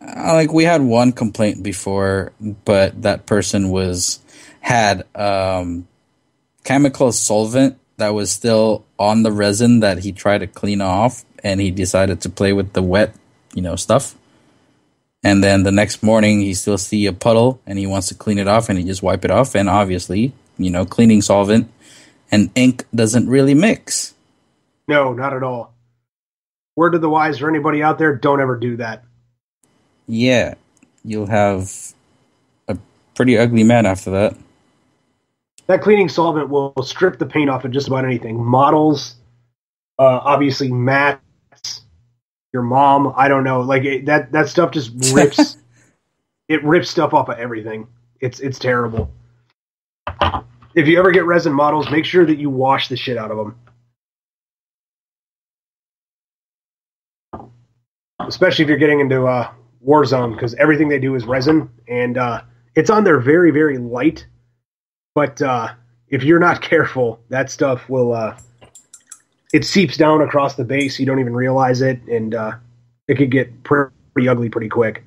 Uh, like we had one complaint before, but that person was had um, chemical solvent that was still on the resin that he tried to clean off, and he decided to play with the wet, you know, stuff. And then the next morning, he still see a puddle, and he wants to clean it off, and he just wipe it off. And obviously, you know, cleaning solvent and ink doesn't really mix.
No, not at all. Word to the wise for anybody out there: don't ever do that.
Yeah, you'll have a pretty ugly man after that.
That cleaning solvent will strip the paint off of just about anything. Models, uh, obviously mats, your mom. I don't know. Like it, that that stuff just rips. it rips stuff off of everything. It's it's terrible. If you ever get resin models, make sure that you wash the shit out of them. Especially if you're getting into uh, Warzone, because everything they do is resin, and uh, it's on there very, very light. But uh, if you're not careful, that stuff will uh, it seeps down across the base. You don't even realize it, and uh, it could get pretty, ugly pretty quick.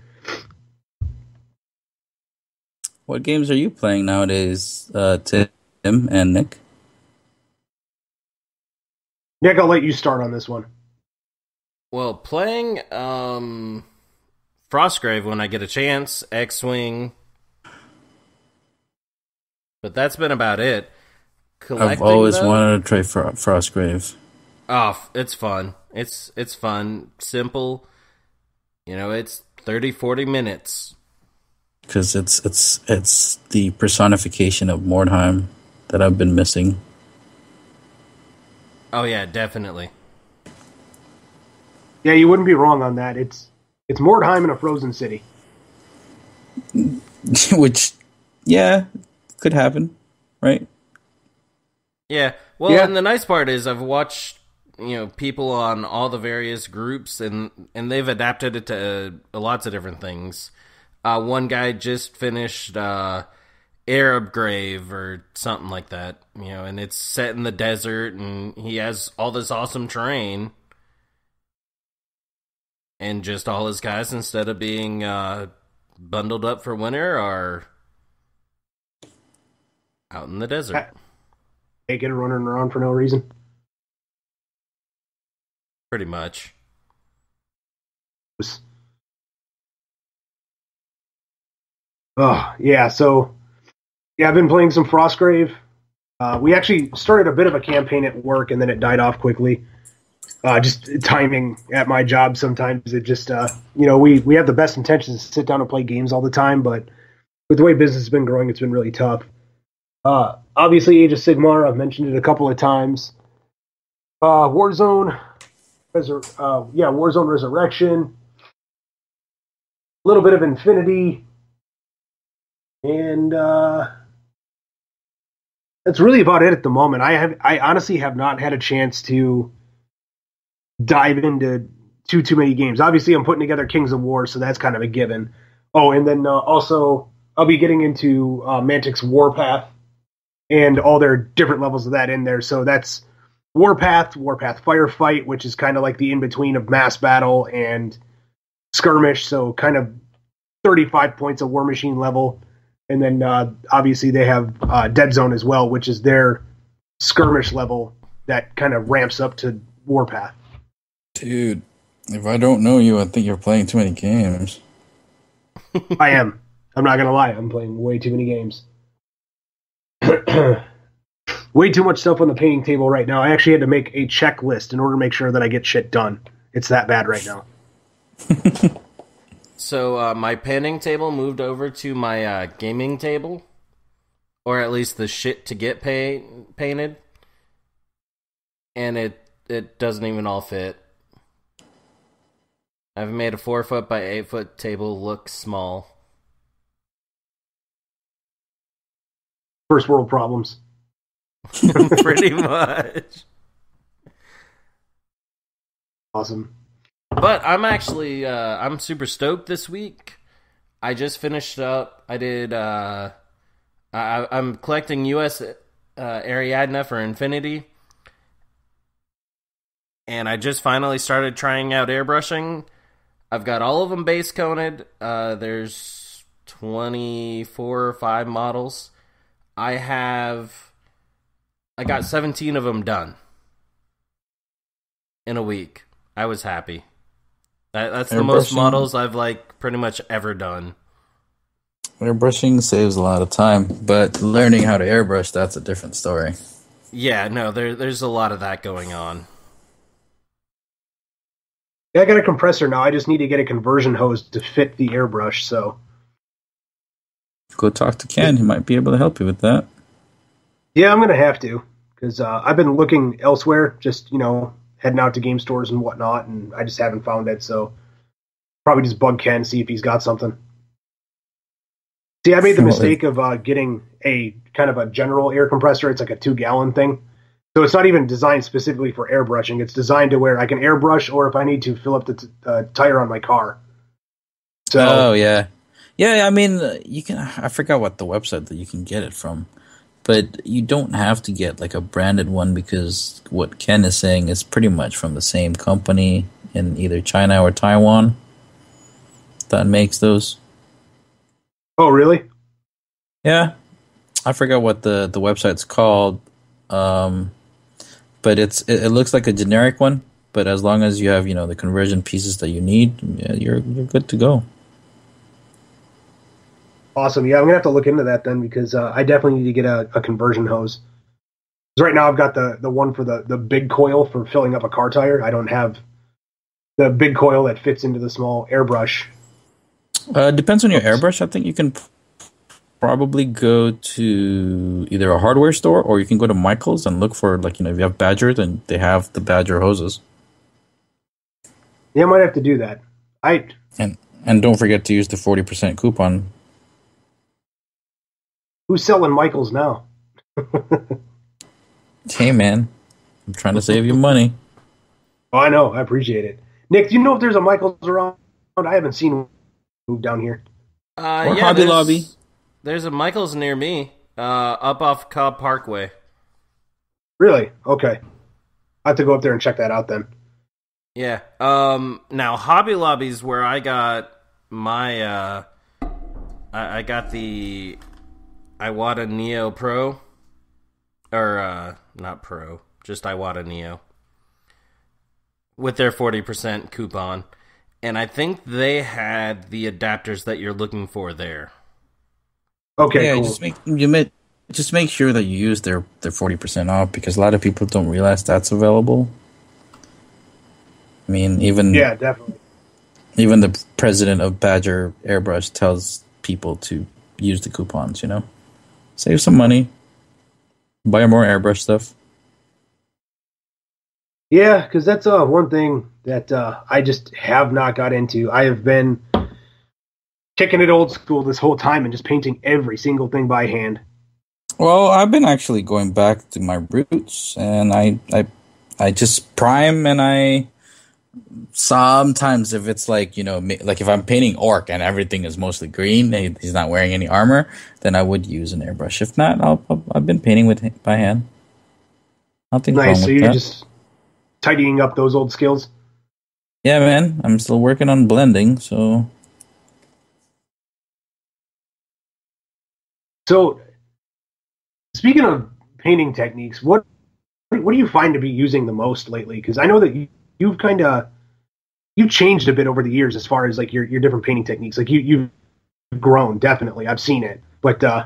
What games are you playing nowadays, uh, Tim and Nick?
Nick, I'll let you start on this one.
Well, playing um, Frostgrave when I get a chance, X Wing. But that's been about it.
I've always though, wanted to try Fro- Frostgrave.
Oh, it's fun. It's it's fun, simple. You know, it's 30 40 minutes.
Cuz it's it's it's the personification of Mordheim that I've been missing.
Oh yeah, definitely.
Yeah, you wouldn't be wrong on that. It's it's Mordheim in a frozen city.
Which, yeah, could happen, right?
Yeah. Well, yeah. and the nice part is I've watched you know people on all the various groups and and they've adapted it to uh, lots of different things. Uh, one guy just finished uh, Arab Grave or something like that, you know, and it's set in the desert and he has all this awesome terrain and just all his guys instead of being uh, bundled up for winter are out in the desert.
Taking running around for no reason.
Pretty much.
Oh yeah, so yeah, I've been playing some Frostgrave. Uh, we actually started a bit of a campaign at work, and then it died off quickly uh, just timing at my job sometimes. It just uh, you know we we have the best intentions to sit down and play games all the time but with the way business has been growing it's been really tough. Uh, obviously age of sigmar i've mentioned it a couple of times. Uh, warzone Resur- uh, yeah warzone resurrection. A little bit of infinity. And uh, that's really about it at the moment. I have i honestly have not had a chance to dive into too too many games. Obviously, I'm putting together Kings of War, so that's kind of a given. Oh, and then uh, also I'll be getting into uh, Mantic's Warpath and all their different levels of that in there. So that's Warpath, Warpath Firefight, which is kind of like the in between of Mass Battle and Skirmish. So kind of 35 points of Warmachine level. And then uh, obviously they have uh, Deadzone as well, which is their skirmish level that kind of ramps up to Warpath.
Dude, if I don't know you, I think you're playing too many games.
I am. I'm not gonna lie. I'm playing way too many games. way too much stuff on the painting table right now. I actually had to make a checklist in order to make sure that I get shit done. It's that bad right now.
so uh, my painting table moved over to my uh, gaming table, or at least the shit to get pay- painted, and it it doesn't even all fit. I've made a four foot by eight foot table look small.
First world problems.
Pretty much.
Awesome.
But I'm actually uh, I'm super stoked this week I just finished up. I did. Uh, I, I'm collecting U.S. Uh, Ariadna for Infinity, and I just finally started trying out airbrushing. I've got all of them base coated. Uh, there's 24 or 5 models. I have I got 17 of them done in a week. I was happy. That, that's the most models I've like pretty much ever done.
Airbrushing saves a lot of time, but learning how to airbrush that's a different story.
Yeah, no, there there's a lot of that going on.
Yeah, I got a compressor now. I just need to get a conversion hose to fit the airbrush. So
go talk to Ken. He might be able to help you with that.
Yeah, I'm gonna have to because uh, I've been looking elsewhere. Just you know, heading out to game stores and whatnot, and I just haven't found it. So probably just bug Ken see if he's got something. See, I made the mistake of uh, getting a kind of a general air compressor. It's like a two gallon thing. So it's not even designed specifically for airbrushing. It's designed to where I can airbrush, or if I need to, fill up the t- uh, tire on my car.
So, oh yeah, yeah. I mean, you can. I forgot what the website that you can get it from, but you don't have to get like a branded one because what Ken is saying is pretty much from the same company in either China or Taiwan that makes those.
Oh, really?
Yeah, I forgot what the the website's called. Um, but it's it, it, looks like a generic one. But as long as you have you know the conversion pieces that you need, yeah, you're you're good to go.
Awesome. Yeah, I'm gonna have to look into that then because uh, I definitely need to get a, a conversion hose. Because right now I've got the the one for the the big coil for filling up a car tire. I don't have the big coil that fits into the small airbrush.
Uh, depends on your airbrush. I think you can probably go to either a hardware store or you can go to Michael's and look for like you know if you have Badger, then they have the Badger hoses.
Yeah, I might have to do that. I
and and don't forget to use the forty percent coupon.
Who's selling Michaels now?
hey man, I'm trying to save you money.
Oh, I know. I appreciate it. Nick, do you know if there's a Michaels around? I haven't seen one move down here.
Uh, or yeah, Hobby Lobby. There's a Michaels near me, uh, up off Cobb Parkway.
Really? Okay. I have to go up there and check that out then.
Yeah. Um. Now, Hobby Lobby's where I got my. Uh, I, I got the Iwata Neo Pro, or uh, not Pro, just Iwata Neo, with their forty percent coupon, and I think they had the adapters that you're looking for there.
Okay, yeah, cool. just make you make, just make sure that you use their their forty percent off because a lot of people don't realize that's available. I mean, even
yeah, definitely.
Even the president of Badger Airbrush tells people to use the coupons. You know, save some money, buy more airbrush stuff.
Yeah, because that's uh, one thing that uh, I just have not got into. I have been kicking it old school this whole time and just painting every single thing by hand.
Well, I've been actually going back to my roots, and I I I just prime and I sometimes if it's like you know like if I'm painting orc and everything is mostly green, he's not wearing any armor, then I would use an airbrush. If not, I'll, i have been painting with by hand.
Nothing nice. so you're that. just tidying up those old skills.
Yeah, man. I'm still working on blending, so
So, speaking of painting techniques, what what do you find to be using the most lately? Because I know that you, you've kind of you've changed a bit over the years as far as like your your different painting techniques. Like you you've grown definitely. I've seen it, but uh,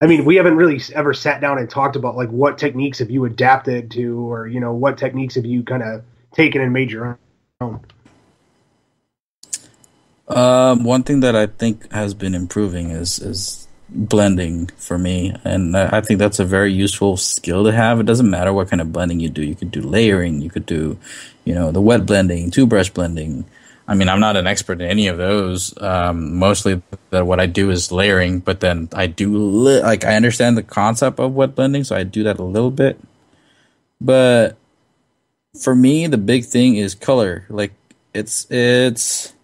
I mean, we haven't really ever sat down and talked about like what techniques have you adapted to, or you know, what techniques have you kind of taken and made your own.
Um, one thing that I think has been improving is is blending for me, and I think that's a very useful skill to have. It doesn't matter what kind of blending you do. You could do layering, you could do, you know, the wet blending, two brush blending. I mean, I'm not an expert in any of those. Um, mostly, the, what I do is layering, but then I do li- like I understand the concept of wet blending, so I do that a little bit. But for me, the big thing is color. Like it's it's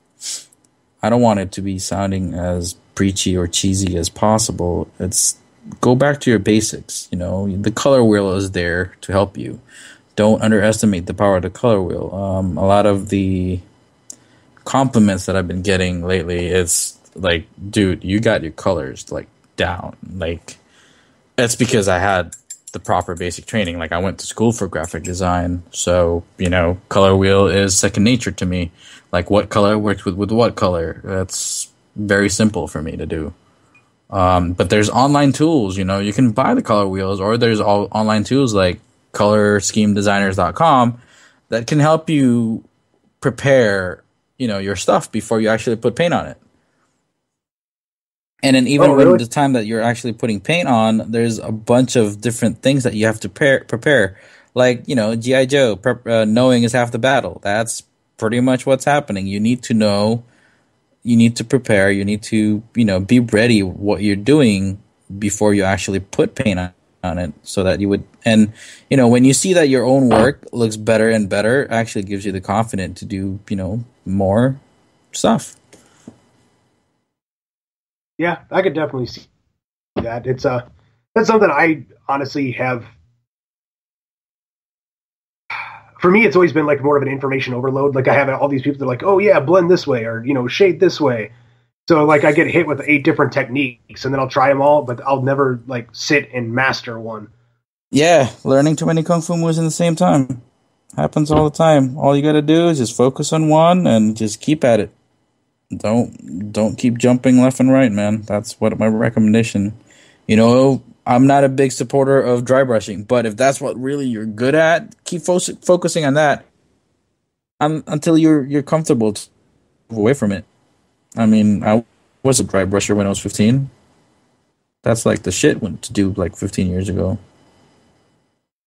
I don't want it to be sounding as preachy or cheesy as possible. It's go back to your basics. You know, the color wheel is there to help you. Don't underestimate the power of the color wheel. Um, a lot of the compliments that I've been getting lately is like, dude, you got your colors like down. Like, that's because I had the proper basic training. Like, I went to school for graphic design, so you know, color wheel is second nature to me. Like, what color works with with what color? That's very simple for me to do. Um, but there's online tools, you know, you can buy the color wheels, or there's all online tools like colorschemedesigners.com that can help you prepare, you know, your stuff before you actually put paint on it. And then even
Oh,
when
really?
the time that you're actually putting paint on, there's a bunch of different things that you have to prepare. prepare. Like, you know, G.I. Joe, prep, uh, knowing is half the battle. That's pretty much what's happening. You need to know you need to prepare you need to you know be ready what you're doing before you actually put paint on, on it so that you would and you know when you see that your own work looks better and better actually gives you the confidence to do you know more stuff
Yeah, I could definitely see that. It's uh that's something I honestly have for me it's always been like more of an information overload. Like I have all these people that are like, "Oh yeah, blend this way or you know, shade this way." So like I get hit with eight different techniques and then I'll try them all, but I'll never like sit and master one.
yeah learning too many kung fu moves in the same time happens all the time all you gotta do is just focus on one and just keep at it don't don't keep jumping left and right man that's what my recommendation you know i'm not a big supporter of dry brushing but if that's what really you're good at keep fo- focusing on that. Um, until you're you're comfortable to move away from it. I mean i was a dry brusher when i was 15 that's like the shit when to do like 15 years ago.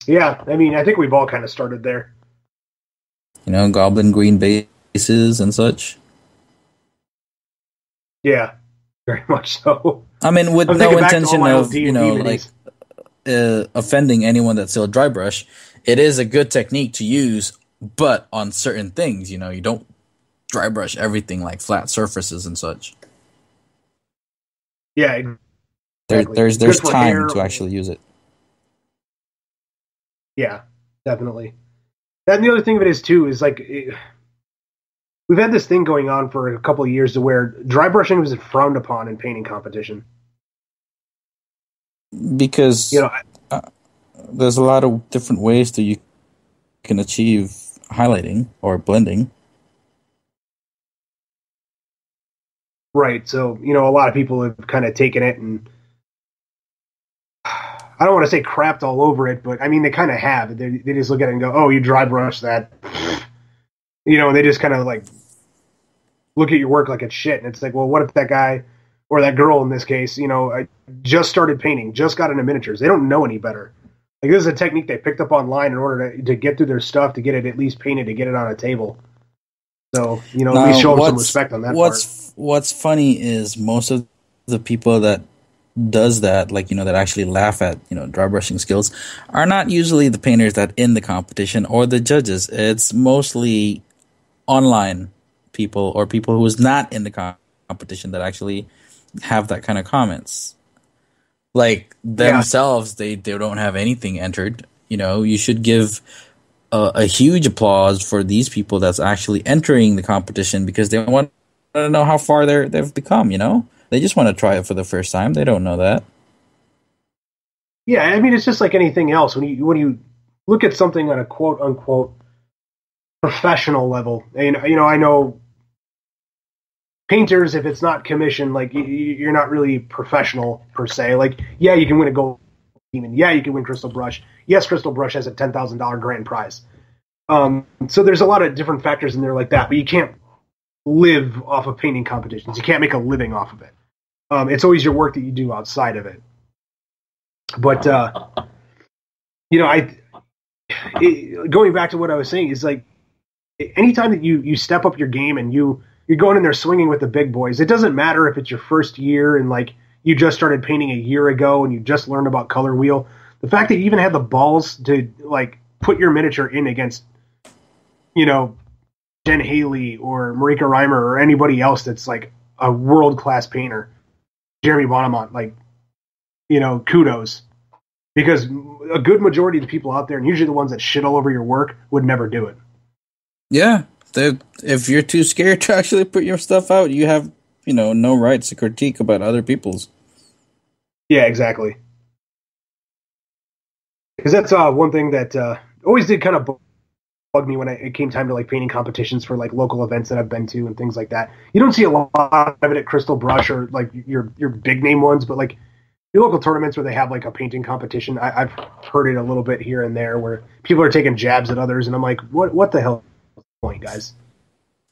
Yeah, I mean, I think we've all kind of started there.
you know goblin green bases and such.
Yeah, very much so.
i mean with
I'm
no
thinking back to all
intention of you know like uh, offending anyone that's still dry brush. It is a good technique to use, but on certain things, you know, you don't dry brush everything like flat surfaces and such.
yeah,
There,
Exactly.
there's
Good
there's time to actually use it.
Yeah, definitely. And the other thing of it is too is like it, we've had this thing going on for a couple of years to where dry brushing was frowned upon in painting competition.
Because
You know, I-
there's a lot of different ways that you can achieve highlighting or blending.
right? So you know, a lot of people have kind of taken it and I don't want to say crapped all over it, but I mean they kind of have. They, they just look at it and go, "Oh, you dry brush that," you know, and they just kind of like look at your work like it's shit. And it's like, well, what if that guy or that girl in this case, you know, uh, just started painting, just got into miniatures. They don't know any better. Like this is a technique they picked up online in order to, to get through their stuff, to get it at least painted, to get it on a table. So you know, at least show them some respect on that
what's
part.
what's funny is most of the people that does that, like you know, that actually laugh at you know dry brushing skills, are not usually the painters that in the competition or the judges. It's mostly online people or people who is not in the com- competition that actually have that kind of comments. Like themselves, they they don't have anything entered. You know, you should give a, a huge applause for these people that's actually entering the competition because they want to know how far they're they've become. You know, they just want to try it for the first time. They don't know that.
Yeah, I mean, it's just like anything else. When you when you look at something on a quote unquote professional level, and you know, I know painters, if it's not commissioned, like y- y- you're not really professional per se. Like, yeah, you can win a gold demon. Yeah, you can win Crystal Brush. Yes, Crystal Brush has a ten thousand dollar grand prize. Um, so there's a lot of different factors in there like that, but you can't live off of painting competitions. You can't make a living off of it. Um, it's always your work that you do outside of it. But uh, you know, I it, going back to what I was saying is like anytime that you you step up your game and you you're going in there swinging with the big boys. It doesn't matter if it's your first year and like you just started painting a year ago and you just learned about color wheel. The fact that you even had the balls to like put your miniature in against, you know, Jen Haley or Marike Reimer or anybody else that's like a world class painter. Jeremy Bonamant, like, you know, kudos. Because a good majority of the people out there, and usually the ones that shit all over your work, would never do it.
Yeah, if you're too scared to actually put your stuff out, you have, you know, no rights to critique about other people's.
Yeah, exactly. Because that's uh, one thing that uh, always did kind of bug me when I, it came time to like painting competitions for like local events that I've been to and things like that. You don't see a lot of it at Crystal Brush or like your your big name ones, but like your local tournaments where they have like a painting competition, I, have heard it a little bit here and there where people are taking jabs at others, and I'm like, what what the hell point, guys?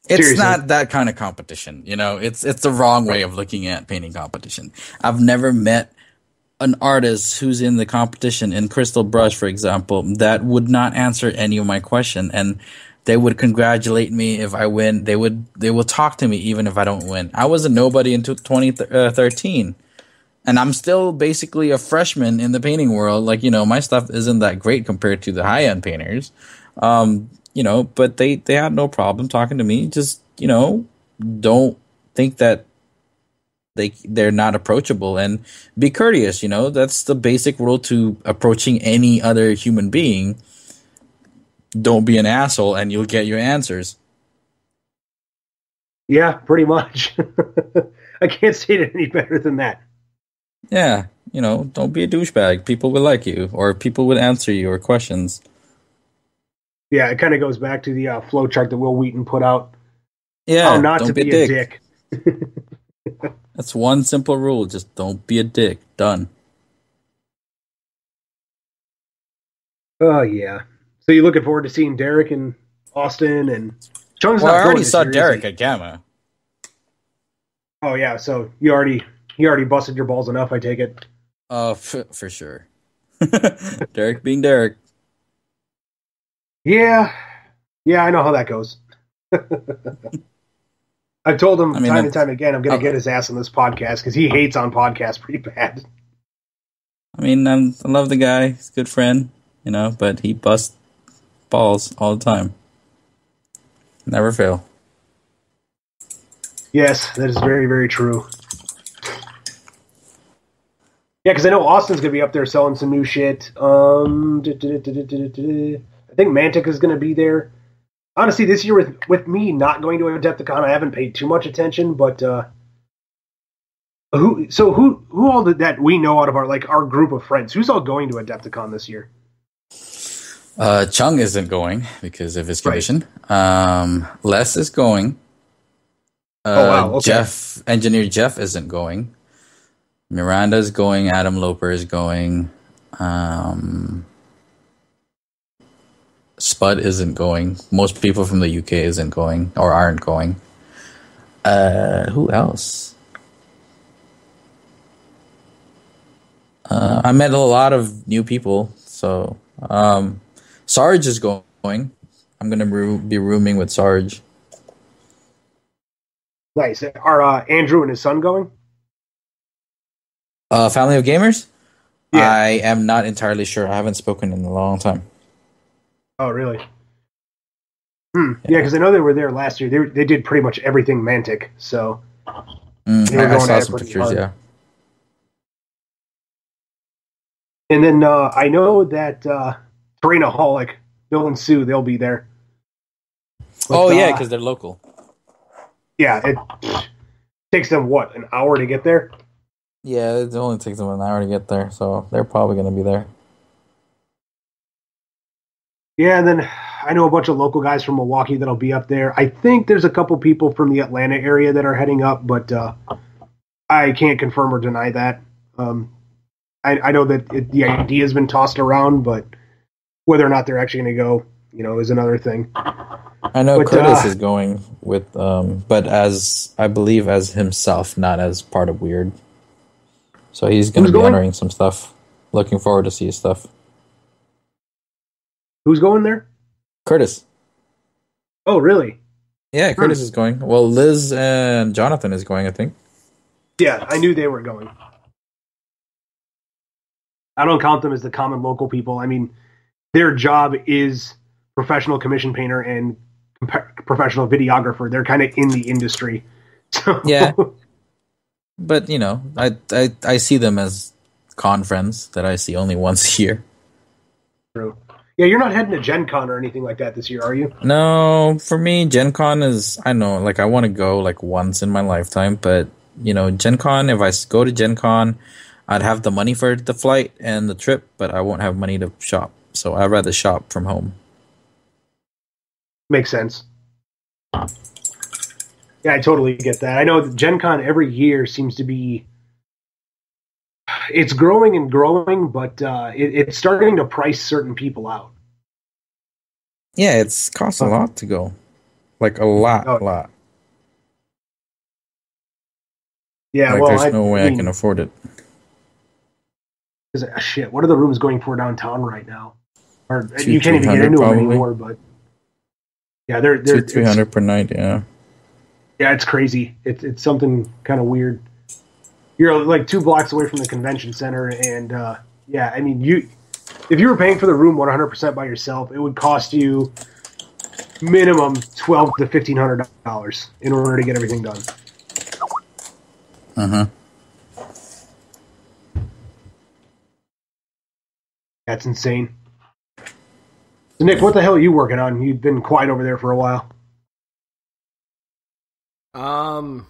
It's Seriously. not that kind of competition, you know. It's it's the wrong way of looking at painting competition. I've never met an artist who's in the competition in Crystal Brush, for example, that would not answer any of my question, and they would congratulate me if I win. They would they will talk to me even if I don't win. I was a nobody in 2013, and I'm still basically a freshman in the painting world. Like you know, my stuff isn't that great compared to the high end painters, um, you know. But they they had no problem talking to me. Just you know, don't think that they they're not approachable and be courteous you know? That's the basic rule to approaching any other human being. Don't be an asshole and you'll get your answers.
Yeah pretty much. I can't say it any better than that.
Yeah you know don't be a douchebag. People will like you or people will answer your questions
yeah it kind of goes back to the uh, flow chart that Wil Wheaton put out
yeah
oh, not to be, be a dick, dick.
That's one simple rule. Just don't be a dick. Done.
Oh yeah. So you're looking forward to seeing Derek and Austin and
Chung's well, I already saw year, Derek at GAMA.
Oh yeah, so you already you already busted your balls enough. I take it.
Oh, uh, f- for sure. Derek being Derek.
Yeah, yeah, I know how that goes. I've told him I mean, time and time again I'm going to get his ass on this podcast because he hates on podcasts pretty bad.
I mean, I'm, I love the guy. He's a good friend, you know, but he busts balls all the time. Never fail.
Yes, that is very, very true. Yeah, because I know Austin's going to be up there selling some new shit. Um, I think Mantic is going to be there honestly, this year with with me not going to Adepticon, I haven't paid too much attention. But uh, who? So who? Who all did that we know out of our like our group of friends? Who's all going to Adepticon this year?
Uh, Chung isn't going because of his condition. Right. Um, Les is going. Uh, oh wow! Okay. Jeff, engineer Jeff, isn't going. Miranda's going. Adam Loper is going. Um, Spud isn't going. Most people from the UK isn't going or aren't going. Uh, who else? Uh, I met a lot of new people. So um, Sarge is going. I'm going to be rooming with Sarge.
Nice. Are uh, Andrew and his son going?
Uh, Family of Gamers? Yeah. I am not entirely sure. I haven't spoken in a long time.
Oh, really? Hmm. Yeah, because I know they were there last year. They were, they did pretty much everything Mantic. So
mm, I, I saw some pictures. Hard. Yeah.
And then uh, I know that uh, Terrainaholic, Bill and Sue, they'll be there.
But, oh yeah, because uh, they're local.
Yeah, it takes them what an hour to get there.
Yeah, it only takes them an hour to get there, so they're probably going to be there.
Yeah, and then I know a bunch of local guys from Milwaukee that'll be up there. I think there's a couple people from the Atlanta area that are heading up, but uh, I can't confirm or deny that. Um, I, I, know that it, the idea has been tossed around, but whether or not they're actually going to go, you know, is another thing.
I know but, Curtis uh, is going with, um, but as I believe as himself, not as part of Wyrd. So he's going to be going? entering some stuff. Looking forward to see his stuff.
Who's going there?
Curtis.
Oh, really?
Yeah, Curtis hmm. is going. Well, Liz and Jonathan is going, I think.
Yeah, I knew they were going. I don't count them as the common local people. I mean, their job is professional commission painter and professional videographer. They're kind of in the industry. So,
Yeah. But you know, I, I I see them as con friends that I see only once a year.
True. Yeah, you're not heading to Gen Con or anything like that this year, are you?
No, for me, Gen Con is I know, like I want to go like once in my lifetime, but you know, Gen Con. If I go to Gen Con, I'd have the money for the flight and the trip, but I won't have money to shop. So I'd rather shop from home.
Makes sense. Yeah, I totally get that. I know that Gen Con every year seems to be it's growing and growing, but uh, it, it's starting to price certain people out.
Yeah, it's costs a lot to go, like a lot,
Oh.
a lot.
Yeah,
like
well,
there's
I,
no way
I
I, can afford it.
is it- shit. What are the rooms going for downtown right now? Or
Two,
you can't even get
300
into them
probably.
anymore. But yeah, they're they're
Two, three per night. Yeah.
Yeah, it's crazy. It's it's something kind of weird. You're like two blocks away from the convention center, and uh, yeah, I mean, you if you were paying for the room 100 percent by yourself, it would cost you minimum twelve to fifteen hundred dollars in order to get everything done.
Uh huh.
That's insane. So Nick, what the hell are you working on? You've been quiet over there for a while.
Um,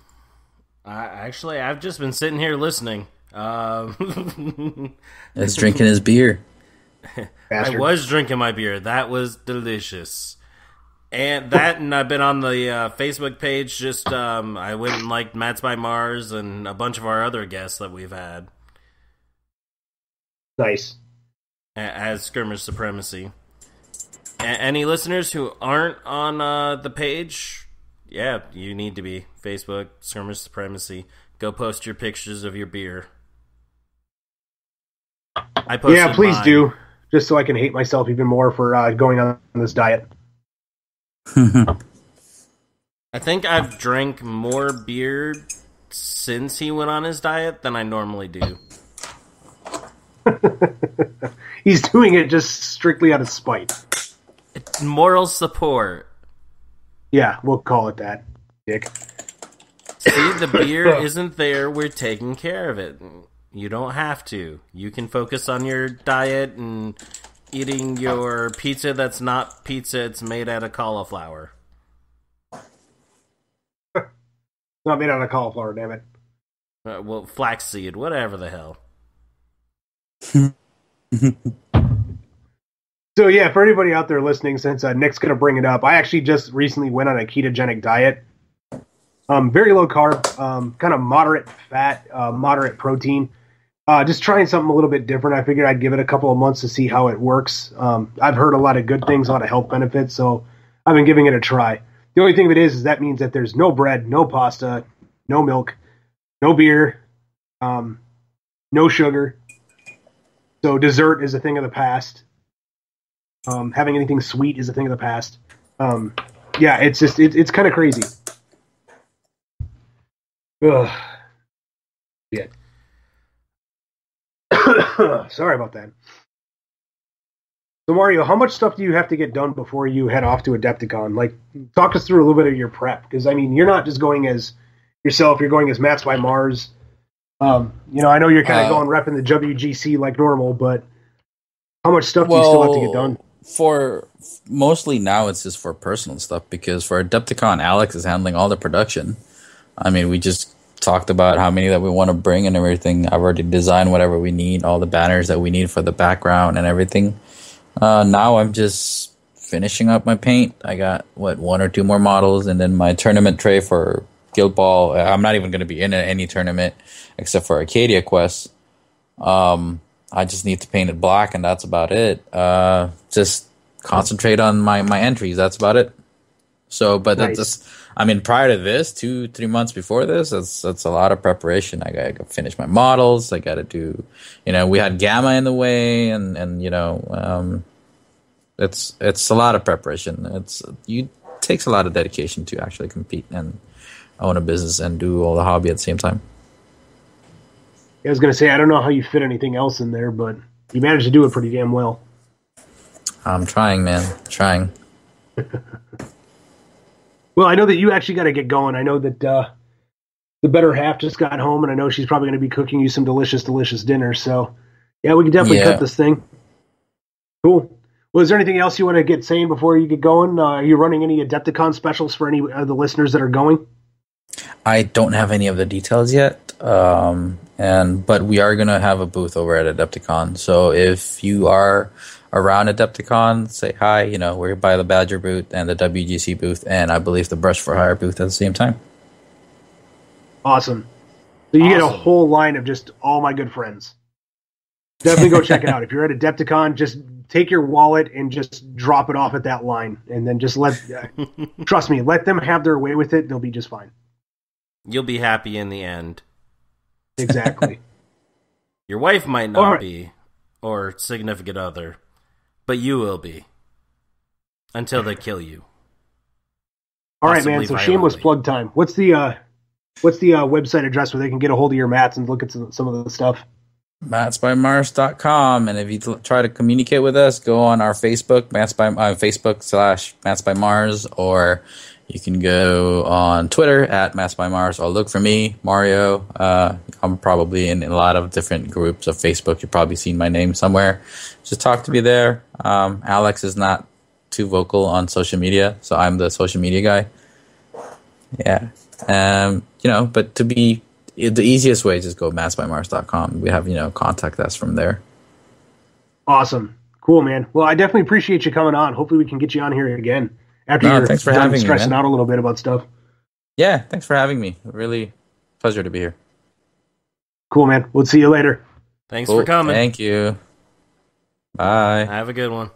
I actually I've just been sitting here listening. Um,
He's drinking his beer.
I was drinking my beer. That was delicious. And that, and I've been on the uh, Facebook page. Just um, I went and liked Mats by Mars and a bunch of our other guests that we've had
nice.
a- as Skirmish Supremacy. A- any listeners who aren't on uh, the page, yeah, you need to be Facebook Skirmish Supremacy. Go post your pictures of your beer. I posted
Yeah, please
mine.
do, just so I can hate myself even more for uh, going on this diet.
I think I've drank more beer since he went on his diet than I normally do.
He's doing it just strictly out of spite.
It's Moral support.
Yeah, we'll call it that, Dick.
See, the beer isn't there. We're taking care of it. You don't have to. You can focus on your diet and eating your pizza that's not pizza. It's made out of cauliflower.
Not made out of cauliflower, damn it.
Uh, well, flaxseed, whatever the hell.
So yeah, for anybody out there listening, since uh, Nick's gonna bring it up, I actually just recently went on a ketogenic diet. Um, very low carb, um, kind of moderate fat, uh, moderate protein. Uh, just trying something a little bit different. I figured I'd give it a couple of months to see how it works. Um, I've heard a lot of good things, a lot of health benefits, so I've been giving it a try. The only thing of it is, is that means that there's no bread, no pasta, no milk, no beer, um, no sugar. So dessert is a thing of the past. Um, having anything sweet is a thing of the past. Um, yeah, it's just it, it's kind of crazy. Ugh. Yeah. Sorry about that. So Mario, how much stuff do you have to get done before you head off to Adepticon? Like, talk us through a little bit of your prep, because I mean, you're not just going as yourself; you're going as Mats by Mars. Um, you know, I know you're kind of
Uh,
going repping the WGC like normal, but how much stuff do you still have to get done?
For mostly now, it's just for personal stuff because for Adepticon, Alex is handling all the production. I mean, we just talked about how many that we want to bring and everything. I've already designed whatever we need, all the banners that we need for the background and everything. Uh, now I'm just finishing up my paint. I got what one or two more models, and then my tournament tray for Guild Ball. I'm not even going to be in any tournament except for Arcadia Quest. Um, I just need to paint it black, and that's about it. Uh, just concentrate on my my entries. That's about it. So, but
Nice.
that's I mean, prior to this, two three months before this, that's that's a lot of preparation. I got to finish my models. I got to do, you know, we had GAMA in the way, and and you know, um, it's it's a lot of preparation. It's you takes a lot of dedication to actually compete and own a business and do all the hobby at the same time.
I was gonna say I don't know how you fit anything else in there, but you managed to do it pretty damn well.
I'm trying, man, trying.
Well, I know that you actually got to get going. I know that uh, the better half just got home, and I know she's probably going to be cooking you some delicious, delicious dinner. So, yeah, we can definitely
Yeah.
cut this thing. Cool. Well, is there anything else you want to get saying before you get going? Uh, are you running any Adepticon specials for any of the listeners that are going?
I don't have any of the details yet, um, and but we are gonna have a booth over at Adepticon. So if you are around Adepticon, say hi. You know we're by the Badger booth and the WGC booth, and I believe the Brush for Hire booth at the same time.
Awesome. So you get a whole line of just all my good friends. Definitely go check it out. If you're at Adepticon, just take your wallet and just drop it off at that line, and then just let. Uh, trust me, let them have their way with it. They'll be just fine.
You'll be happy in the end.
Exactly.
Your wife might not
Alright.
be, or significant other, but you will be. Until they kill you.
All right, man.
Possibly
So shameless plug time. What's the uh, what's the uh, website address where they can get a hold of your mats and look at some, some of the stuff?
matsbymars.com and if you t- try to communicate with us go on our facebook mats by uh, facebook slash mats by mars or you can go on twitter at mats by mars or look for me mario uh, i'm probably in, a lot of different groups of facebook you've probably seen my name somewhere just talk to me there um, alex is not too vocal on social media so i'm the social media guy yeah um, you know but to be the easiest way is just go matsbymars.com. We have, you know, contact us from there.
Awesome. Cool, man. Well, I definitely appreciate you coming on. Hopefully, we can get you on here again after
No,
you're
thanks for having me,
stressing
man.
out a little bit about stuff.
Yeah, thanks for having me. Really pleasure to be here.
Cool, man. We'll see you later.
Thanks
Cool.
for coming.
Thank you. Bye.
Have a good one.